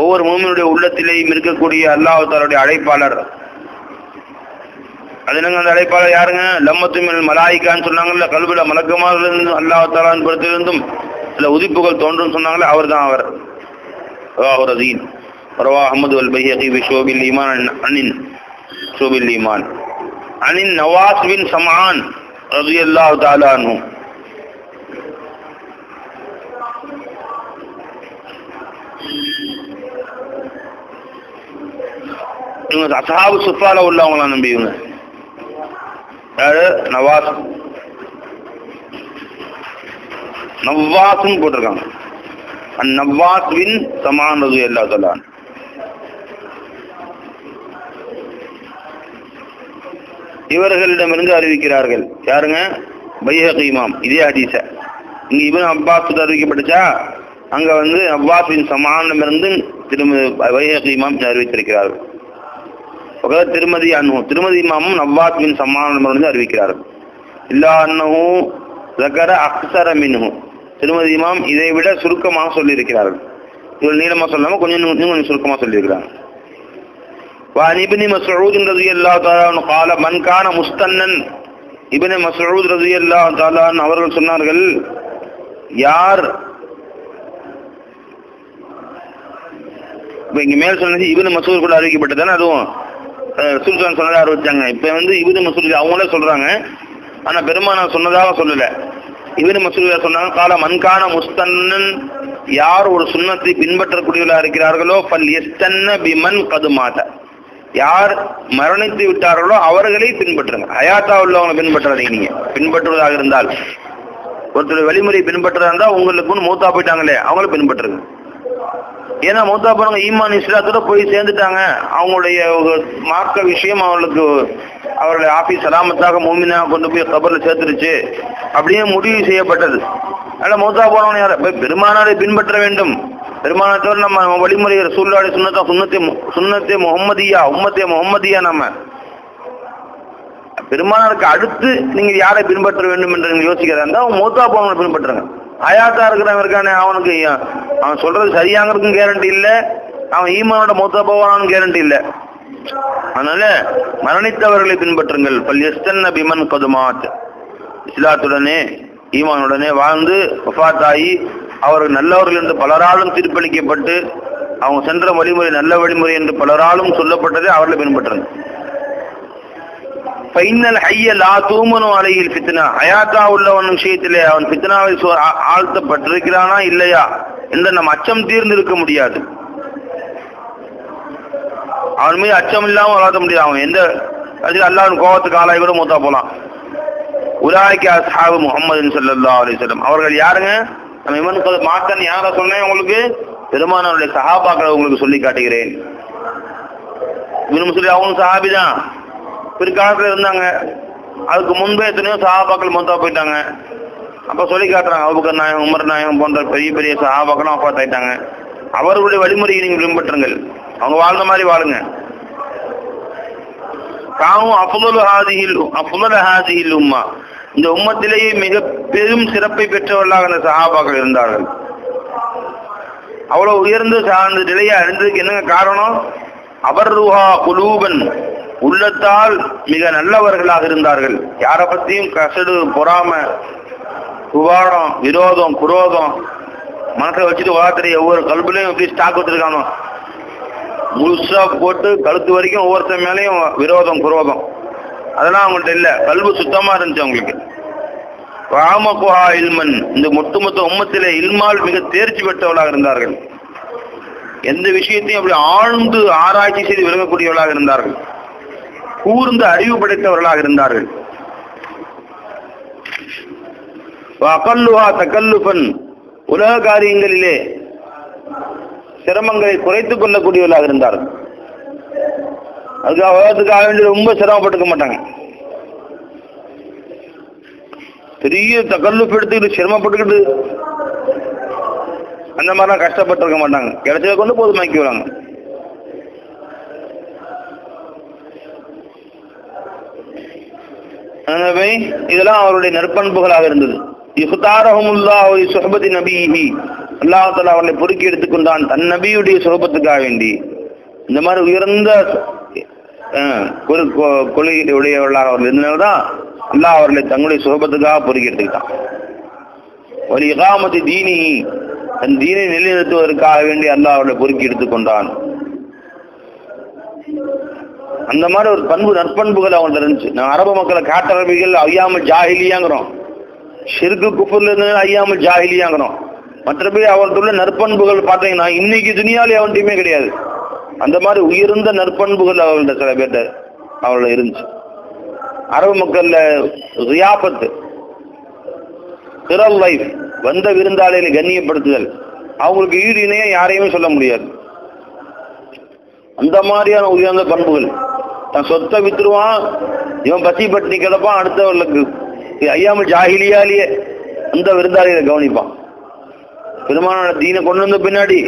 ஒவ்வொரு மூமினுடைய உள்ளத்திலேயும் இருக்கக்கூடிய அல்லாஹாலுடைய அழைப்பாளர். அது என்னங்க அந்த அழைப்பாளர் யாருங்க? லம்மத்துமில் மலாய்க்கான்னு சொன்னாங்கல்ல கல்வில மலக்கமாக இருந்தும் அல்லாஹ் தாலான் சில உதிப்புகள் தோன்றும் சொன்னாங்களே அவர் தான் அவர். رواه رزين رواه أحمد والبيهقي بشعب الإيمان عن شعب الإيمان عن النواس بن سمعان رضي الله تعالى عنه இவங்க அசஹாபு சுஃபால உள்ளவங்களா நம்பி இவங்க யாரு நவாஸ் நவாஸ்ன்னு போட்டிருக்காங்க அந்நவாத்வின் சமானது சமான் ரது அல்லா தலான் இவர்களிடமிருந்து அறிவிக்கிறார்கள் யாருங்க பைஹக் இமாம் இதே அதிச இங்கே இவன் அப்பாஸ் அறிவிக்கப்பட்டுச்சா அங்க வந்து அப்பாஸ் சமானமிருந்து சமானிடமிருந்து திருமதி பைஹக் இமாம் அறிவித்திருக்கிறார்கள் திருமதி அண்ணு திருமதி இமாமும் நவாத் பின் அறிவிக்கிறார்கள் இல்லா அண்ணவும் அக்சர மின்ஹும் திருமதி இமாம் இதை விட சுருக்கமாக சொல்லியிருக்கிறார்கள் இவர் நீளமா சொல்லாம கொஞ்சம் இன்னும் கொஞ்சம் சுருக்கமா சொல்லியிருக்கிறாங்க وعن ابن مسعود رضي الله تعالى عنه قال من كان مستنن இப்னு மஸ்ஊத் ரலியல்லாஹு தஆலா அன்ஹு அவர்கள் சொன்னார்கள் யார் இப்ப இங்க மேல் சொன்னது இப்னு மசூத் கூட அறிவிக்கப்பட்டதானே அதுவும் அஹ், சுல்தான் சொன்னதை அறிவிச்சாங்க இப்ப வந்து இப்னு மசூத் அவங்களே சொல்றாங்க ஆனா பெருமானார் சொன்னதாக சொல்லல இப்னு மசூத் சொன்னாங்க கால மன்கான முஸ்தன்னன். யார் ஒரு சுண்ணத்தை பின்பற்றக்கூடியவர்களா இருக்கிறார்களோ பல் எஸ்தன்ன பிமன் கதுமாட்ட யார் மரணித்து விட்டார்களோ அவர்களை பின்பற்றுங்க. ஹயாத்தா உள்ளவங்களை பின்பற்றாதீங்க நீங்க. பின்பற்றுவதாக இருந்தால். ஒருத்தர் வழிமுறை பின்பற்றதா இருந்தால் உங்களுக்கு மூத்தா போயிட்டாங்களே அவங்கள பின்பற்றுங்க. ஏன்னா மூத்தா போனவங்க ஈமான் இஸ்லாத்தோட போய் சேர்ந்துட்டாங்க. அவங்களுடைய மார்க்க விஷயம் அவர்களுக்கு அவருடைய ஆபீஸ் சலாமத்தாக மூமினாக கொண்டு போய் கபர்ல சேர்த்துருச்சு. அப்படியே முடிவு செய்யப்பட்டது. அதனால மூத்தா போனவங்க யார? பெருமானாரை பின்பற்ற வேண்டும். பெருமானத்தோடு நம்ம வழிமுறை சூழ்நாடு சுண்ணத்தா சுண்ணத்தை சுண்ணத்தே முகம்மதியா உம்மத்தே முகம்மதியா நம்ம. பெருமானாருக்கு அடுத்து நீங்கள் யாரை பின்பற்ற வேண்டும் என்று நீங்க யோசிக்கிறதா இருந்தால் அவன் மூத்தா போனவங்களை பின்பற்றுங்க. அயாத்தா இருக்கிறவன் இருக்கானே அவனுக்கு அவன் சொல்றது சரியாங்கிறதுக்கும் கேரண்டி இல்லை. அவன் ஈமானோட மொத்த போவானு கேரண்டி இல்லை. அதனால மரணித்தவர்களை பின்பற்றுங்கள். பல் எஸ்தன் பிமன் கதுமாத். இஸ்லாத்துடனே ஈமானுடனே வாழ்ந்து வஃபாத்தாகி அவர்கள் நல்லவர்கள் என்று பலராலும் தீர்ப்பளிக்கப்பட்டு அவங்க சென்ற வழிமுறை நல்ல வழிமுறை என்று பலராலும் சொல்லப்பட்டதை அவர்களை பின்பற்றுங்க ஃபைனல் ஹைய லா தூமனும் அலையில் ஃபித்னா ஹயாத்தா உள்ளவன் விஷயத்திலே அவன் ஃபித்னாவை ஆழ்த்தப்பட்டிருக்கிறானா இல்லையா? என்று நம்ம அச்சம் தீர்ந்து இருக்க முடியாது. அவன் மீது அச்சம் இல்லாம வளர்த்த முடியாது. அவன் எந்த அதுக்கு அல்லாஹ் கோபத்துக்கு ஆளாய் கூட மூத்தா போலாம். உலாய்க்கு அசாபு முகமது சொல்லல்லா அலைஹி வஸல்லம். அவர்கள் யாருங்க? நம்ம இவன் மாத்தன் யார சொன்னேன் உங்களுக்கு? பெருமானவருடைய சஹாபாக்களை உங்களுக்கு சொல்லி காட்டுகிறேன். இவனு சொல்லி அவனும் சஹாபி தான். பிற்காலத்துல இருந்தாங்க. அதுக்கு முன்பே எத்தனையோ சகாபாக்கள் மொத்தா போயிட்டாங்க. அப்ப சொல்லி காட்டுறாங்க அபுபக்கர் நாயகம் உமர் நாயகம் போன்ற பெரிய பெரிய சகாபாக்களும் அப்பா தாயிட்டாங்க அவர்களுடைய வழிமுறையை நீங்கள் பின்பற்றுங்கள் அவங்க வாழ்ந்த மாதிரி வாழுங்க. தாவும் அஃபுல் ஹாதிஹில் அஃபுல் ஹாதிஹில் உம்மா. இந்த உம்மத்திலேயே மிக பெரும் சிறப்பை பெற்றவர்களாக அந்த சகாபாக்கள் இருந்தார்கள். அவ்வளவு உயர்ந்து சார்ந்த நிலையை அறிந்ததுக்கு என்னங்க காரணம்? அவர் ரூஹா குலூபன். உள்ளத்தால் மிக நல்லவர்களாக இருந்தார்கள். யாரை பத்தியும் கசடு பொறாம புகாரம் விரோதம் குரோதம் மனசை வச்சுட்டு வார்த்தை ஒவ்வொரு கல்புலையும் எப்படி ஸ்டாக் வச்சிருக்கானோ முழுசா போட்டு கழுத்து வரைக்கும் ஒவ்வொருத்தர் மேலேயும் விரோதம் குரோதம். அதெல்லாம் அவங்கள்ட்ட இல்லை. கல்வி சுத்தமா இருந்துச்சு அவங்களுக்கு. ராமகுஹா இல்மன். இந்த ஒட்டுமொத்த உம்மத்திலே இல்மால் மிக தேர்ச்சி பெற்றவர்களாக இருந்தார்கள். எந்த விஷயத்தையும் அப்படி ஆழ்ந்து ஆராய்ச்சி செய்து விளங்கக்கூடியவர்களாக இருந்தார்கள். கூர்ந்து அறிவு படைத்தவர்களாக இருந்தார்கள். அகல்லுஹா தக்கல்லுபன் உலக காரியங்களிலே சிரமங்களை குறைத்துக் கொள்ளக்கூடியவர்களாக இருந்தார்கள். அதுக்காக உலகத்துக்காக வேண்டி ரொம்ப சிரமப்பட்டுக்க மாட்டாங்க. பெரிய தகல்லுப்பு எடுத்துக்கிட்டு சிரமப்பட்டுக்கிட்டு அந்த மாதிரிலாம் கஷ்டப்பட்டிருக்க மாட்டாங்க. கிடைச்சதை கொண்டு போதுமாக்கி வராங்க எனவே இதெல்லாம் அவருடைய நற்பண்புகளாக இருந்தது. இஃப்தாரஹமுல்லா சுஹபதி நபிஹி. அல்லாஹ் தஆலா அவர்களை பொறுக்கி எடுத்துக்கொண்டான் தன் நபியுடைய சுகபத்துக்காக வேண்டி. இந்த மாதிரி உயர்ந்த அஹ், கொள்கையுடையவர்களாக அவர்கள் இருந்தனால்தான் அல்லாஹ் அவர்களை தங்களுடைய சுகபத்துக்காக பொறுக்கி எடுத்துக்கிட்டான். ஒரு இகாமத்து தீனி தன் தீனை நிலைநிறுத்துவதற்காக வேண்டி அல்லாஹ் அவர்களை பொறுக்கி எடுத்துக்கொண்டான். அந்த மாதிரி ஒரு பண்பு நற்பண்புகள் அவங்கள்ட்ட இருந்துச்சு. நான் அரபு மக்களை காட்டரபிகள் ஐயாமல் ஜாகிலியாங்கிறோம் சிறுக்கு குப்பர்ல இருந்து ஐயாமல் ஜாகிலியாங்கிறோம் மற்றபடி அவர்கிட்ட உள்ள நற்பண்புகள் பார்த்தீங்கன்னா இன்னைக்கு துணியாலே அவன்கிட்டயுமே கிடையாது. அந்த மாதிரி உயர்ந்த நற்பண்புகள் அவர்கள்ட்ட சில பேர்ட்ட அவர்கள இருந்துச்சு. அரபு மக்கள்ல ரியாபத்து திரல் லைஃப் வந்த விருந்தாளிகளை கண்ணியப்படுத்துதல் அவங்களுக்கு ஈடு இணைய யாரையுமே சொல்ல முடியாது. அந்த மாதிரியான உயர்ந்த பண்புகள். தன் சொத்தை வித்துருவான். இவன் பசி பட்டினி கிடப்பான் அடுத்தவர்களுக்கு. ஐயாமல் ஜாகிலியாலேயே அந்த விருந்தாளிகளை கவனிப்பான். பெருமானோட தீனை கொண்டு வந்த பின்னாடி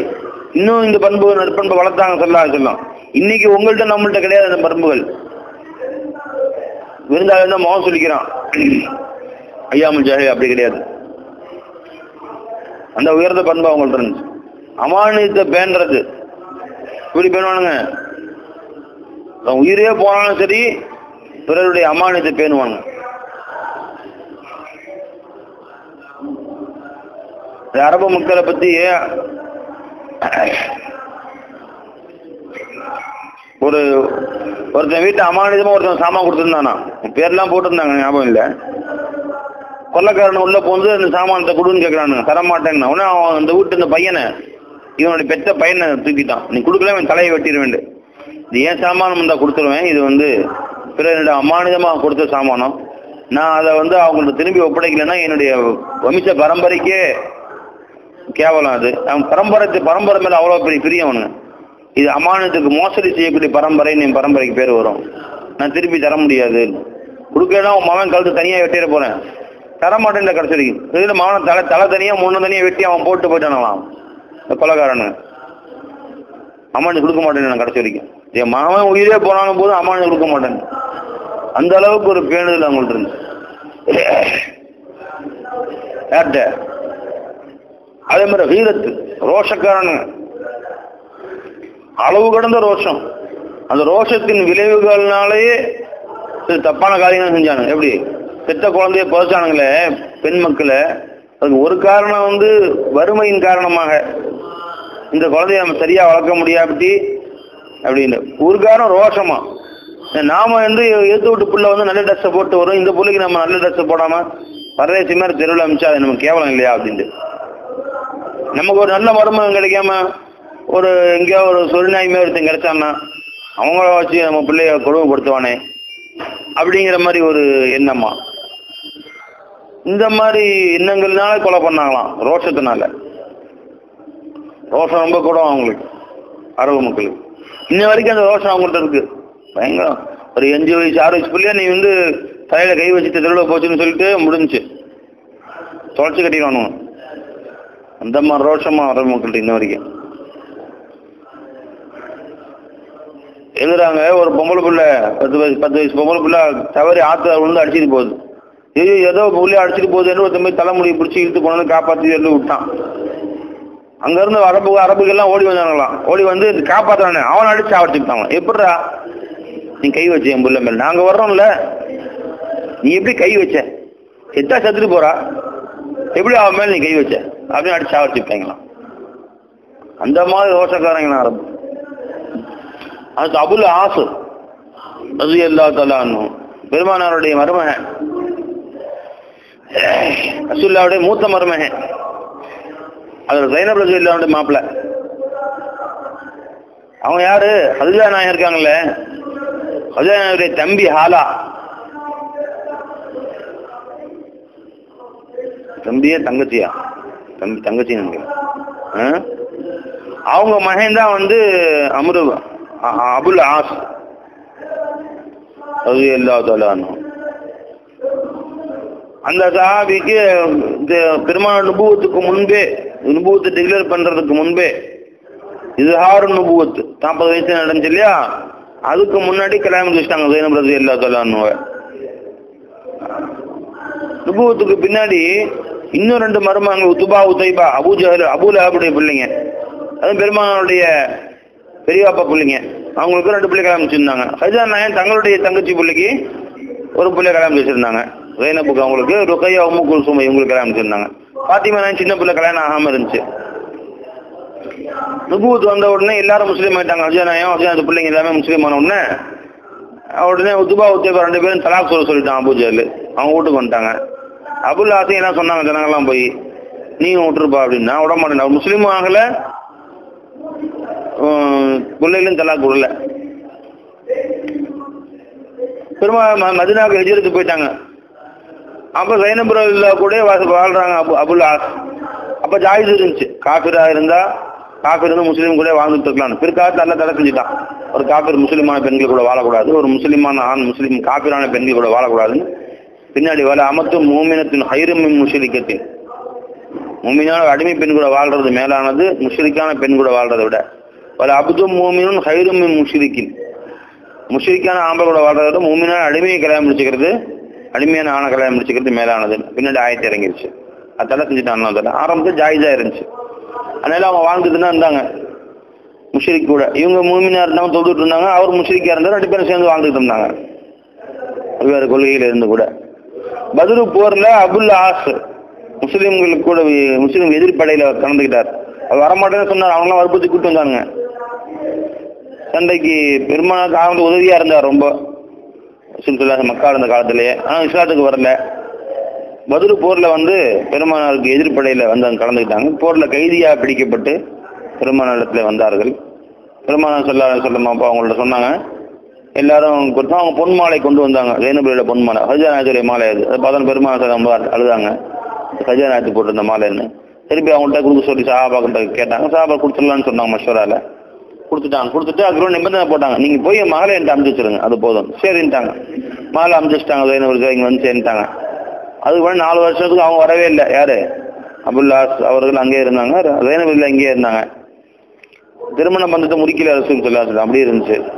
இன்னும் இந்த பண்பு நற்பண்பு வளர்த்தாங்க சொல்லலாம் சொல்லலாம் இன்னைக்கு உங்கள்கிட்ட நம்மள்ட்ட கிடையாது அந்த பண்புகள். விருந்தாளி தான் மோகம் சொல்லிக்கிறான் ஐயாமல் ஜாகி அப்படி கிடையாது. அந்த உயர்ந்த பண்பு அவங்கள்ட்ட இருந்துச்சு. அமானியத்தை பேண்டுறது இப்படி பேணுவானுங்க. அவன் உயிரே போனாலும் சரி பிறருடைய அமானியத்தை பேணுவாங்க. அரபு மக்களை பத்தி ஒரு ஒருத்தன் வீட்டு அமானிதமா ஒருத்தன் சாமான் கொடுத்துருந்தானா? பேர்லாம் போட்டிருந்தாங்க ஞாபகம் இல்லை. கொள்ளக்காரன் உள்ள போந்து அந்த சாமானத்தை கொடுன்னு கேட்கறானுங்க தரமாட்டேங்கண்ணா உடனே அவன் அந்த வீட்டு இந்த பையனை இவனுடைய பெத்த பையனை தூக்கிட்டான். நீ கொடுக்கல அவன் தலையை வெட்டிட வேண்டும். இது ஏன் சாமானம் இருந்தால் கொடுத்துருவேன்? இது வந்து பிறரிடம் அமானிதமாக கொடுத்த சாமானம். நான் அதை வந்து அவங்கள்ட்ட திரும்பி ஒப்படைக்கலைன்னா என்னுடைய வம்ச பரம்பரைக்கே கேவலம் அது. அவன் பரம்பரை பரம்பரை மேலே அவ்வளோ பெரிய பிரியவனுங்க இது அமானத்துக்கு மோசடி செய்யக்கூடிய பரம்பரை என் பரம்பரைக்கு பேர் வரும். நான் திருப்பி தர முடியாது. கொடுக்கலாம் உன் மகன் கழுத்து தனியாக வெட்டிட போகிறேன் தரமாட்டேன் கடைசி வரைக்கும் இதில் மகன் தலை தலை தனியாக மூணு தனியாக வெட்டி அவன் போட்டு போயிட்டானாலாம் இந்த கொலகாரனு. அம்மானு கொடுக்க மாட்டேன் நான் கடைசி வரைக்கும். என் மாமன் உயிரே போனாலும் போது அம்மானு கொடுக்க மாட்டேன் அந்த அளவுக்கு ஒரு பேணுதல் அவங்கள்ட்ட இருந்து. யார்கிட்ட? அதே மாதிரி வீரத்து ரோஷக்காரனுங்க அளவு கடந்த ரோஷம். அந்த ரோஷத்தின் விளைவுகள்னாலேயே சில தப்பான காரியங்கள் செஞ்சானுங்க. எப்படி? பெத்த குழந்தைய புதைச்சானுங்களே பெண் மக்களை. அதுக்கு ஒரு காரணம் வந்து வறுமையின் காரணமாக. இந்த குழந்தைய நம்ம சரியா வளர்க்க முடியாட்டி அப்படின்னு. ஊருக்காரன் ரோஷமா. நாம வந்து ஏத்து விட்டு புள்ள வந்து நல்ல ட்ரெஸ்ஸை போட்டு வரும். இந்த பிள்ளைக்கு நம்ம நல்ல ட்ரெஸ்ஸை போடாம பரதேசி மாதிரி தெருவில் அமிச்சா அது நமக்கு கேவலம் இல்லையா அப்படின்ட்டு. நமக்கு ஒரு நல்ல வருமானம் கிடைக்காம ஒரு எங்கேயோ ஒரு சொரிநாய் ஒருத்தன் கிடைச்சான்னா அவங்கள வச்சு நம்ம பிள்ளைய கொடுமைப்படுத்துவானே அப்படிங்கிற மாதிரி ஒரு எண்ணமா. இந்த மாதிரி எண்ணங்கள்னால கொலை பண்ணாங்களாம் ரோஷத்தினால. ரோஷம் ரொம்ப கூட அவங்களுக்கு அரபு மக்களுக்கு. இன்ன வரைக்கும் அந்த ரோஷம் அவங்கள்ட்ட இருக்கு. பயங்கரம். ஒரு அஞ்சு வயசு ஆறு வயசு பிள்ளையா நீ வந்து தலையில கை வச்சுட்டு திருவிழா போச்சுன்னு சொல்லிட்டு முடிஞ்சுச்சு. தொலைச்சு கட்டிடுவானுங்க அந்த மாதிரி ரோஷமா வர மக்கள்கிட்ட இன்ன வரைக்கும். எழுதுறாங்க ஒரு பொம்பளை பிள்ளை பத்து வயசு பத்து வயசு பொம்பளை பிள்ளை தவறி ஆத்துல விழுந்து அடிச்சிட்டு போகுது. ஐயோ ஏதோ புள்ளி அடிச்சிட்டு போகுதுன்னு ஒருத்தன் போய் தலைமுடியை பிடிச்சி இழுத்து போனோன்னு காப்பாற்றி சொல்லி விட்டான். அங்க இருந்து அரபு அரபுகள்லாம் ஓடி வந்தாங்களாம். ஓடி வந்து காப்பாத்தானே அவன் அடிச்சு ஆவடிச்சுட்டாங்க எப்படிடா நீ கை வச்ச என் புள்ள மேல? நாங்க வர்றோம்ல. நீ எப்படி கை வச்ச? எத்தா செத்துட்டு போறா? எப்படி அவன் மேல நீ கை வச்ச? அப்படின்னு அடிச்சு ஆவடிச்சுட்டாங்களாம் அந்த மாதிரி ரோஷக்காரங்க அரபு அதுக்கு அபுல் ஆசு அது எல்லா தலான்னு பெருமானாருடைய மருமகன். ரசூல்லாவுடைய மூத்த மருமகன். அது ஜைனப் ரசூல் இல்லாவுடைய மாப்பிள்ள அவங்க யாரு? ஹதுஜா நாயகம் இருக்காங்கல்ல. ஹதுஜா நாயகருடைய தம்பி ஹாலா. தம்பியே தங்கச்சியா? தம்பி தங்கச்சி நினைக்கிறேன். அவங்க மகன் தான் வந்து அமரு அபுல் ஆஸ். அது எல்லா தலானும் அந்த சாபிக்கு இந்த பெருமாள் நுபுவத்துக்கு முன்பே நுபுவத்தை டிக்ளேர் பண்ணுறதுக்கு முன்பே இதுஹாரு நுபுவத்து நாற்பது வயசு நடந்துச்சு இல்லையா? அதுக்கு முன்னாடி கல்யாணம் வச்சுட்டாங்க ஜெயினம் ரதி எல்லா தலானுவ நுபுவத்துக்கு பின்னாடி இன்னும் ரெண்டு மருமகங்கள் Utba Utaiba Abu Jahl Abu லஹாபுடைய பிள்ளைங்க. அதுவும் பெருமானுடைய பெரியவாப்பா பிள்ளைங்க. அவங்களுக்கு ரெண்டு பிள்ளை கல்யாணம் வச்சுருந்தாங்க ஹஜா நாயன் தங்களுடைய தங்கச்சி பிள்ளைக்கு ஒரு பிள்ளை கல்யாணம் வச்சுருந்தாங்க ஜெயினப்புக்கு அவங்களுக்கு ருக்கையா உம்மு குல்சுமை இவங்களுக்கு கல்யாணம் வச்சுருந்தாங்க பாத்திமா நாயன் சின்ன பிள்ளை கல்யாணம் ஆகாம இருந்துச்சு. நுபூத் வந்த உடனே எல்லாரும் முஸ்லீம் ஆயிட்டாங்க. அஜயநாயம் அஜயநாத பிள்ளைங்க எல்லாமே முஸ்லீம் ஆன உடனே உடனே உத்துபா உத்தேபா ரெண்டு பேரும் தலாக் சொல்ல சொல்லிட்டான் அபூஜல் அவங்க வீட்டுக்கு வந்துட்டாங்க. அபுல் ஆசையும் என்ன சொன்னாங்க? ஜனங்கள்லாம் போய் நீங்க விட்டுருப்பா அப்படின்னா விட மாட்டேன். அவர் முஸ்லீமும் ஆகல. உம், பிள்ளைகளும் தலாக் விடல பெருமா மதினாவுக்கு எஜிரத்து போயிட்டாங்க. அப்போ சைனபுரில் கூட வா- வாழ்றாங்க அபு அபுல் ஆஸ் அப்போ ஜாயிஸ் இருந்துச்சு. காஃபிராக இருந்தால் காபிர் இருந்து முஸ்லீம் கூட வாழ்ந்துட்டு இருக்கலாம் பிற்காலத்தில் எல்லாம் தடை செஞ்சுட்டான். ஒரு காஃபிர் முஸ்லீமான பெண்கள் கூட வாழக்கூடாது. ஒரு முஸ்லீமான ஆண் முஸ்லீம் காஃபிரான பெண்கள் கூட வாழக்கூடாதுன்னு. பின்னாடி வர அமத்தும் மூமினத்தின் ஹைரமின் முஷரிக்கத்தின். மூமினான அடிமை பெண் கூட வாழ்றது மேலானது முஷ்ரிக்கான பெண் கூட வாழ்றதை விட. வல அபுதும் மூமினும் ஹைரமின் முஷ்ரிக்கின். முஷ்ரிக்கான ஆம்பளை கூட வாழ்றதை விட மூமினான அடிமையை கல்யாணம் முடிச்சுக்கிறது அடிமையான ஆணை கல்யாணம் முடிச்சுக்கிறது மேலானது. பின்னாடி ஆயத்தை இறங்கிருச்சு. அது தடை செஞ்சுட்டான் அதில் ஆரம்பத்தில் ஜாயிஸா இருந்துச்சு. அதனால அவங்க வாழ்ந்துட்டு தான் இருந்தாங்க. முஷ்ரிக் கூட. இவங்க மூமினா இருந்தாங்க தொழுதுட்டு இருந்தாங்க. அவர் முஷரிக்காக இருந்தார். ரெண்டு பேரும் சேர்ந்து வாழ்ந்துட்டு இருந்தாங்க. வேறு கொள்கையில இருந்து கூட. பத்ரு போர்ல அபுல் ஆஸ் முஸ்லீம்களுக்கு கூட முஸ்லீம் எதிர்ப்படையில் அவர் கலந்துக்கிட்டார் அவர் வரமாட்டேன்னு சொன்னார். அவங்களாம் வற்புறுத்தி கூட்டு வந்தாங்க சண்டைக்கு பெருமாளுக்கு ஆரம்பத்து உதவியா இருந்தார் ரொம்ப. சுற்றுலா மக்கா இருந்த காலத்திலேயே. ஆனால் இஸ்லாத்துக்கு வரல. மதுரை போரில் வந்து பெருமானாருக்கு எதிர்ப்படையில் வந்து அங்கே கலந்துக்கிட்டாங்க. போரில் கைதியாக பிடிக்கப்பட்டு பெருமானாரிடத்துல வந்தார்கள். பெருமானார் சொல்ல சொல்லமா அப்போ அவங்கள்ட்ட சொன்னாங்க எல்லாரும் கொடுத்தா அவங்க பொன் மாலை கொண்டு வந்தாங்க. ஜெயனபுரியோட பொன் மாலை. ஹஜாநாயத்துடைய மாலை அது. அதை பார்த்தா பெருமானார் ரொம்ப அழுதாங்க. ஹஜாநாயத்து போட்டிருந்த மாலைன்னு. திருப்பி அவங்கள்ட்ட கொடுக்க சொல்லி சாபாக்கிட்ட கேட்டாங்க. சாபா கொடுத்துடலான்னு சொன்னாங்க மஷூராவில் கொடுத்துட்டாங்க. கொடுத்துட்டு அதுக்கு நிபந்தனை போட்டாங்க. நீங்க போய் என் மகளை என்கிட்ட அமுச்சு வச்சிருங்க. அது போதும். சரின்ட்டாங்க. மாலை அமுச்சு வச்சிட்டாங்க. ஜெயனபுரி இங்க வந்து சேர்ந்துட்டாங்க. அதுக்கு முன்னாடி நாலு வருஷத்துக்கு அவங்க வரவே இல்லை. யாரு? அபுல்லாஸ் அவர்கள் அங்கேயே இருந்தாங்க. ஜெயனபுரியில் அங்கேயே இருந்தாங்க. திருமண பந்தத்தை முடிக்கல அரசு சொல்லாது அப்படியே இருந்துச்சு.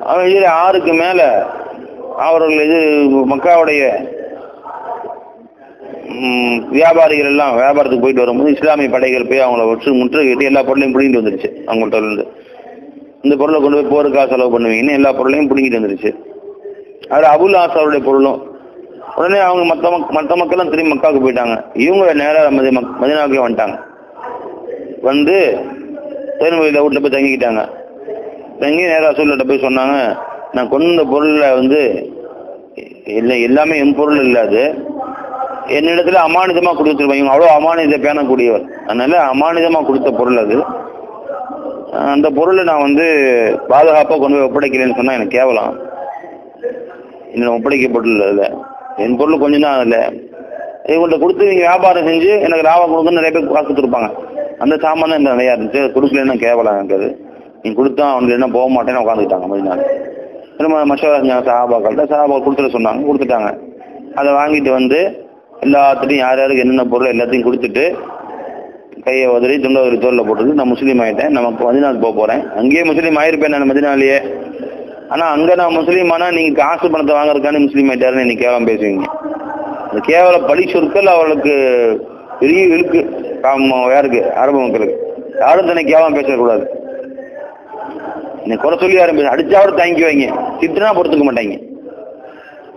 அவன் இது ஆறுக்கு மேல அவர்கள் இது மக்காவுடைய வியாபாரிகள் எல்லாம் வியாபாரத்துக்கு போயிட்டு வரும்போது இஸ்லாமிய படைகள் போய் அவங்கள வச்சு முற்றுகிட்டு எல்லா பொருளையும் பிடிங்கிட்டு வந்துருச்சு. அவங்கள்ட்ட இருந்து. இந்த பொருளை கொண்டு போய் போருக்காக செலவு பண்ணுவீங்கன்னு எல்லா பொருளையும் பிடிங்கிட்டு வந்துருச்சு. அது அபுல் ஆசாருடைய பொருளும். உடனே அவங்க மற்ற மக் மற்ற மக்கள்லாம் திரும்பி மக்காவுக்கு போயிட்டாங்க. இவங்க நேராக மதி மதினாவுக்கே வந்துட்டாங்க. வந்து தேன்மொழியில் வீட்டில் போய் தங்கிக்கிட்டாங்க. தங்கி நேராக சூழ்நிலை போய் சொன்னாங்க நான் கொண்டு வந்த பொருளில் வந்து இல்லை எல்லாமே என் பொருள் இல்லை அது என்னிடத்துல அமானிதமா கொடுத்துருவாங்க இவங்க அவ்வளோ அமானித பேணக்கூடியவர். அதனால அமானிதமா கொடுத்த பொருள் அது. அந்த பொருளை நான் வந்து பாதுகாப்பாக கொண்டு போய் ஒப்படைக்கிறேன்னு சொன்னா எனக்கு கேவலம். இன்னும் ஒப்படைக்கப்பட்டுள்ள அதில். என் பொருள் கொஞ்சம் தான் அதில். இவங்கள்ட்ட கொடுத்து நீங்கள் வியாபாரம் செஞ்சு எனக்கு லாபம் கொடுக்குன்னு நிறைய பேர் காசு கொடுத்துருப்பாங்க அந்த சாமான் தான் இந்த நிறையா இருந்துச்சு. கொடுக்கலன்னா கேவலம் எனக்கு அது. நீ கொடுத்தா அவனுக்கு என்ன போக மாட்டேன்னு உட்காந்துக்கிட்டாங்க மதினாள் திரும்ப மஷவரா செஞ்சாங்க சாபா சஹாபா கொடுத்துட சொன்னாங்க. கொடுத்துட்டாங்க. அதை வாங்கிட்டு வந்து எல்லாத்துலையும் யார் யாருக்கு என்னென்ன பொருள் எல்லாத்தையும் கொடுத்துட்டு கையை உதறி துண்ட ஒரு தோலில் போட்டுட்டு நான் முஸ்லீம் ஆயிட்டேன். நம்ம மதினாவுக்கு போக போகிறேன் அங்கேயே முஸ்லீம் ஆயிருப்பேன் நான் மதினாலேயே. ஆனால் அங்கே நான் முஸ்லீம் ஆனால் நீங்கள் காசு பணத்தை வாங்குறதுக்கான முஸ்லீம் ஆகிட்டாருன்னு நீ கேவலம் பேசுவீங்க. அந்த கேவல பழி சொற்கள் அவளுக்கு பெரிய இழுக்கு. யாருக்கு? அரபு மக்களுக்கு. யாரும் தன்னை கேவலம் பேசக்கூடாது. நீ குறை சொல்லி ஆரம்பிச்சு பேச அடிச்சாவது தாங்கி வைங்க திட்டுனா பொறுத்துக்க மாட்டாங்க.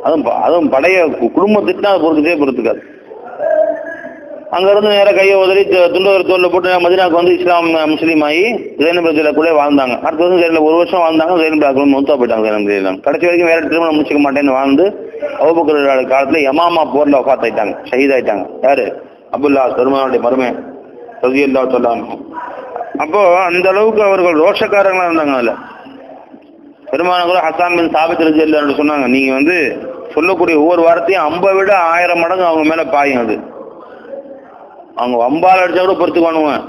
அதுவும் ப- அதுவும் படைய குடும்பத்துக்குனா குடும்பம் அது பொறுத்துக்கே பொறுத்துக்காது. அங்க இருந்து கையை உதறி துண்டவர் தோல்ல போட்டு மதினாக்கு வந்து இஸ்லாம் முஸ்லீம் ஆகி ஜெயனபுரத்தில் கூட வாழ்ந்தாங்க. அடுத்த வருஷம் ஜெயிலில் ஒரு வருஷம் வாழ்ந்தாங்க ஜெயனபுரம் மொத்தா போயிட்டாங்க ஜெயனபுரம் கடைசி வரைக்கும் வேற திருமணம் முடிச்சுக்க மாட்டேன்னு வாழ்ந்து அவுபக்கர் காலத்துல யமாமா போர்ல வஃபாத் ஆயிட்டாங்க ஷஹீத் ஆயிட்டாங்க யாரு அபுல்லா பெருமானுடைய மருமை ரஜியல்லா சொல்லாம அப்போ அந்த அளவுக்கு அவர்கள் ரோஷக்காரங்களா இருந்தாங்க அதில். பெருமான கூட ஹசான் பின் சாபித் ரஜியல்லா சொன்னாங்க நீங்க வந்து சொல்லக்கூடிய ஒவ்வொரு வாரத்தையும் அம்பை விட ஆயிரம் மடங்கு அவங்க மேல பாயும் அது. அவங்க வம்பால் அடித்தா கூட பொறுத்துக்கானுவேன்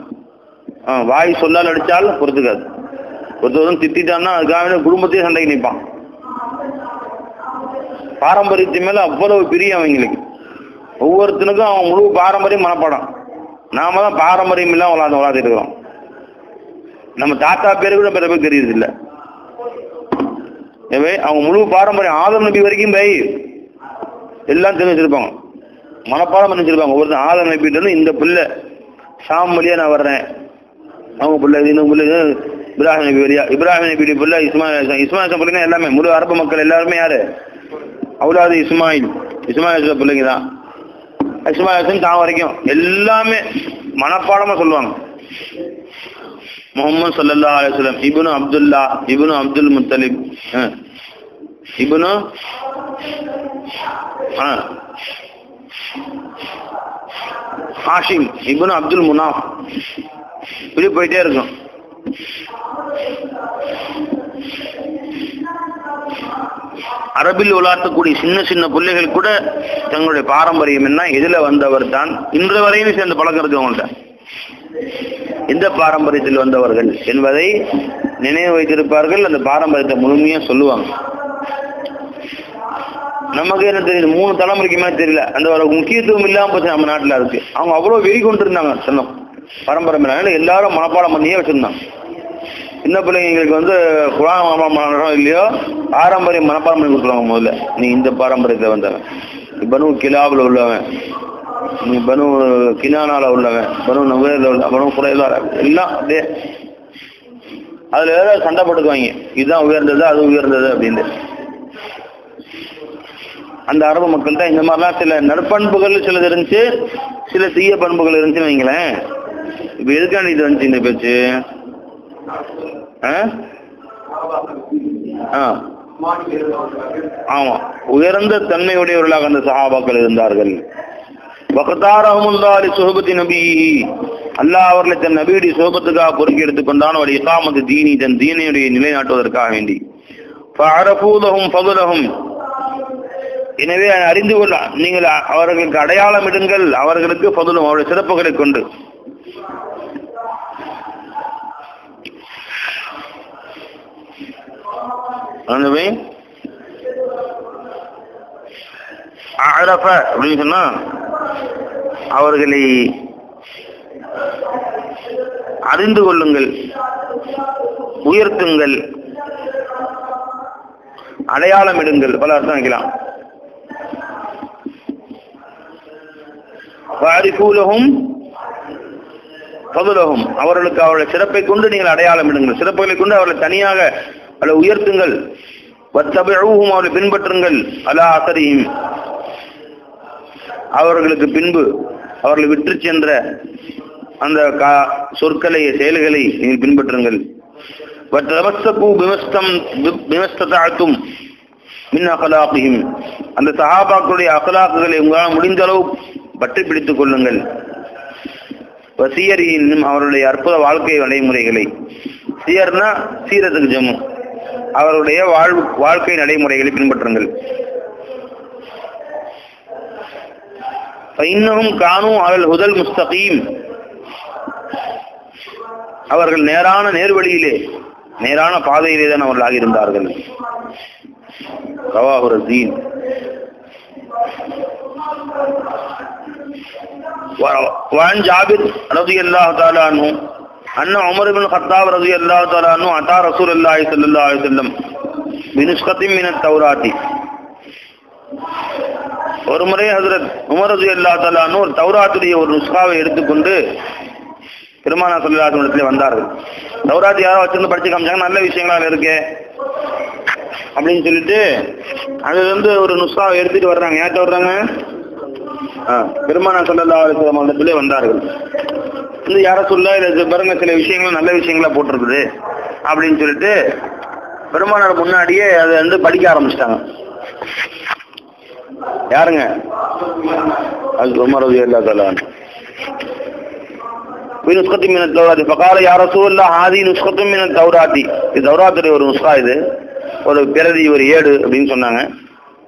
ஆ, வாய் சொல்லால் அடிச்சால் பொறுத்துக்காது. ஒருத்தரும் திட்டான்னா அதுக்காக குடும்பத்தையும் சண்டைக்கு நிற்பான் பாரம்பரியத்து மேல அவ்வளவு பிரியம் அவங்களுக்கு. ஒவ்வொருத்தனுக்கும் அவன் முழு பாரம்பரியம் மனப்பாடம். நாம தான் பாரம்பரியம் இல்லாமல் விளாண்டு விளாண்டுட்டு இருக்கிறோம். நம்ம தாத்தா பேரு கூட பிற பேர் தெரியுது இல்ல. அவங்க முழு பாரம்பரியம் ஆதம் நபி வரைக்கும் பை எல்லாம் தெரிஞ்சு வச்சிருப்பாங்க. மனப்பாடம் பண்ணி வச்சிருப்பாங்க. ஒவ்வொருத்தர் ஆதம் நபிட்டு இந்த பிள்ளை சாம் வழியா நான் வர்றேன். அவங்க பிள்ளை இன்னும் இந்த பிள்ளை இப்ராஹிம் நபி வழியா. இப்ராஹிம் நபி பிள்ளை இஸ்மாயில் இஸ்மாயில் பிள்ளைங்க எல்லாமே முழு அரபு மக்கள் எல்லாருமே யாரு? அவுலாது இஸ்மாயில். இஸ்மாயில் பிள்ளைங்க தான். இஸ்மாயில் தான் வரைக்கும். எல்லாமே மனப்பாடமா சொல்லுவாங்க. முகமது சல்லா அலிஸ்லம் இபுனு அப்துல்லா இபுனு அப்துல் முத்தலிப் இபுனு? ஹாஷிம் இபுனு அப்துல் முனாஃப். இப்படி போயிட்டே இருக்கும். அரபில் உலாத்தக்கூடிய சின்ன சின்ன பிள்ளைகள் கூட தங்களுடைய பாரம்பரியம் என்ன? எதுல வந்தவர் தான். இன்று வரையும் சேர்ந்து பழக்கம் இருக்கு அவங்கள்ட்ட எந்த பாரம்பரியத்தில் வந்தவர்கள் என்பதை நினைவு வைத்திருப்பார்கள். அந்த பாரம்பரியத்தை முழுமையா சொல்லுவாங்க. நமக்கு என்ன தெரியுது? மூணு தலைமுறைக்குமே தெரியல. அந்த ஒரு முக்கியத்துவம் இல்லாம போச்சு நம்ம நாட்டுல இருக்கு அவங்க அவ்வளவு வெறி கொண்டு இருந்தாங்க சொன்னோம் பரம்பரை எல்லாரும் மனப்பாடம் பண்ணியே வச்சுருந்தாங்க. சின்ன பிள்ளைங்களுக்கு வந்து குரான் மனப்பாடம் இல்லையோ? பாரம்பரியம் மனப்பாடம் பண்ணி கொடுத்துருவாங்க முதல்ல. நீ இந்த பாரம்பரியத்துல வந்தவன். இப்போ பனு கிலாவில் உள்ளவன். பனு கினானால உள்ளவன் பனு நுகரில் உள்ள பனு குறைவாக எல்லாம் அப்படியே அதுல வேற சண்டை போட்டுக்குவாங்க. இதுதான் உயர்ந்தது அது உயர்ந்தது அப்படின்னு அந்த அரபு மக்கள்கிட்ட இந்த மாதிரிலாம் சில நற்பண்புகள் சிலது இருந்துச்சு சில தீய பண்புகள் இருந்துச்சுன்னு வைங்களேன். இப்ப எதுக்காண்டி இது வந்துச்சு இந்த பேச்சு? ஆ? ஆ. ஆமா. உயர்ந்த தன்மையுடையவர்களாக அந்த சகாபாக்கள் இருந்தார்கள். வகதாரஹமுல்லாரி சுஹபத்தி நபி அல்லாஹ் அவர்களை தன் நபியுடைய சுகபத்துக்காக பொறுக்கி எடுத்துக்கொண்டான். அவருடைய இகாமத்து தீனி தன் தீனையுடைய நிலைநாட்டுவதற்காக வேண்டி. ஃபஅரஃபூலஹும் ஃபதுலஹும். எனவே அறிந்து கொள்ள நீங்கள் அவர்களுக்கு அடையாளம் இடுங்கள். அவர்களுக்கு பதுலும் அவருடைய சிறப்புகளை கொண்டு. ஆகவே அப்படின்னு சொன்னா அவர்களை அறிந்து கொள்ளுங்கள் உயர்த்துங்கள் அடையாளம் இடுங்கள் பல அர்த்தம் வைக்கலாம். வாரிசூலகும் பதுலகும் அவர்களுக்கு அவருடைய சிறப்பை கொண்டு நீங்கள் அடையாளம் இடுங்கள் சிறப்புகளை கொண்டு அவர்களை தனியாக அவளை உயர்த்துங்கள். வத்தபிழூகும் அவர்களை பின்பற்றுங்கள். அலா அசரியும் அவர்களுக்கு பின்பு அவர்களை விற்று சென்ற அந்த கா- சொற்களை செயல்களை நீங்கள் பின்பற்றுங்கள். வத்தமஸ்தகு மின் அந்த சஹாபாக்களுடைய அகலாக்குகளை உங்களால் முடிந்த அளவு பற்றி பிடித்துக் கொள்ளுங்கள். வசியரின் அவருடைய அற்புத வாழ்க்கை நடைமுறைகளை. சீயர்னா சீரத்துக்கு ஜம்மு. அவருடைய வாழ்வு வாழ்க்கை நடைமுறைகளை பின்பற்றுங்கள். இன்னும் காணும் அவள் ஹுதல் முஸ்தகீம் அவர்கள் நேரான நேர்வழியிலே நேரான பாதையிலே தான் அவர்கள் ஆகியிருந்தார்கள் ரவாஹுர் தீன் وعن جابر رضي الله تعالى عنه أن عمر بن الخطاب رضي الله تعالى عنه أتى رسول الله صلى الله عليه وسلم بنسخة من التوراة ஒரு முறை ஹசரத் உமரது ரதி அல்லா ஒரு தௌராத்துடைய ஒரு நுஸ்காவை எடுத்துக்கொண்டு பெருமானா சொல்லலாத இடத்துல வந்தார்கள். தௌராத் யாரோ வச்சிருந்து படிச்சு காமிச்சாங்க நல்ல விஷயங்களாக இருக்கு இருக்கே அப்படின்னு சொல்லிட்டு அதுலேருந்து ஒரு நுஸ்காவை எடுத்துட்டு வர்றாங்க. யார்கிட்ட வர்றாங்க? ஆ, பெருமானா சொல்லல்லா அலிஸ்லாம் இடத்துல வந்தார்கள். வந்து யார சொல்ல இது பாருங்க சில விஷயங்கள் நல்ல விஷயங்களா போட்டிருக்குது அப்படின்னு சொல்லிட்டு பெருமானார் முன்னாடியே அதை வந்து படிக்க ஆரம்பிச்சிட்டாங்க. யாருங்க அது உமர் ரதி அல்லா தலான் في نسخة من التوراة فقال يا رسول الله هذه نسخة من التوراة இது தௌராத்துடைய ஒரு நுஸ்கா இது ஒரு பிரதி ஒரு ஏடு அப்படின்னு சொன்னாங்க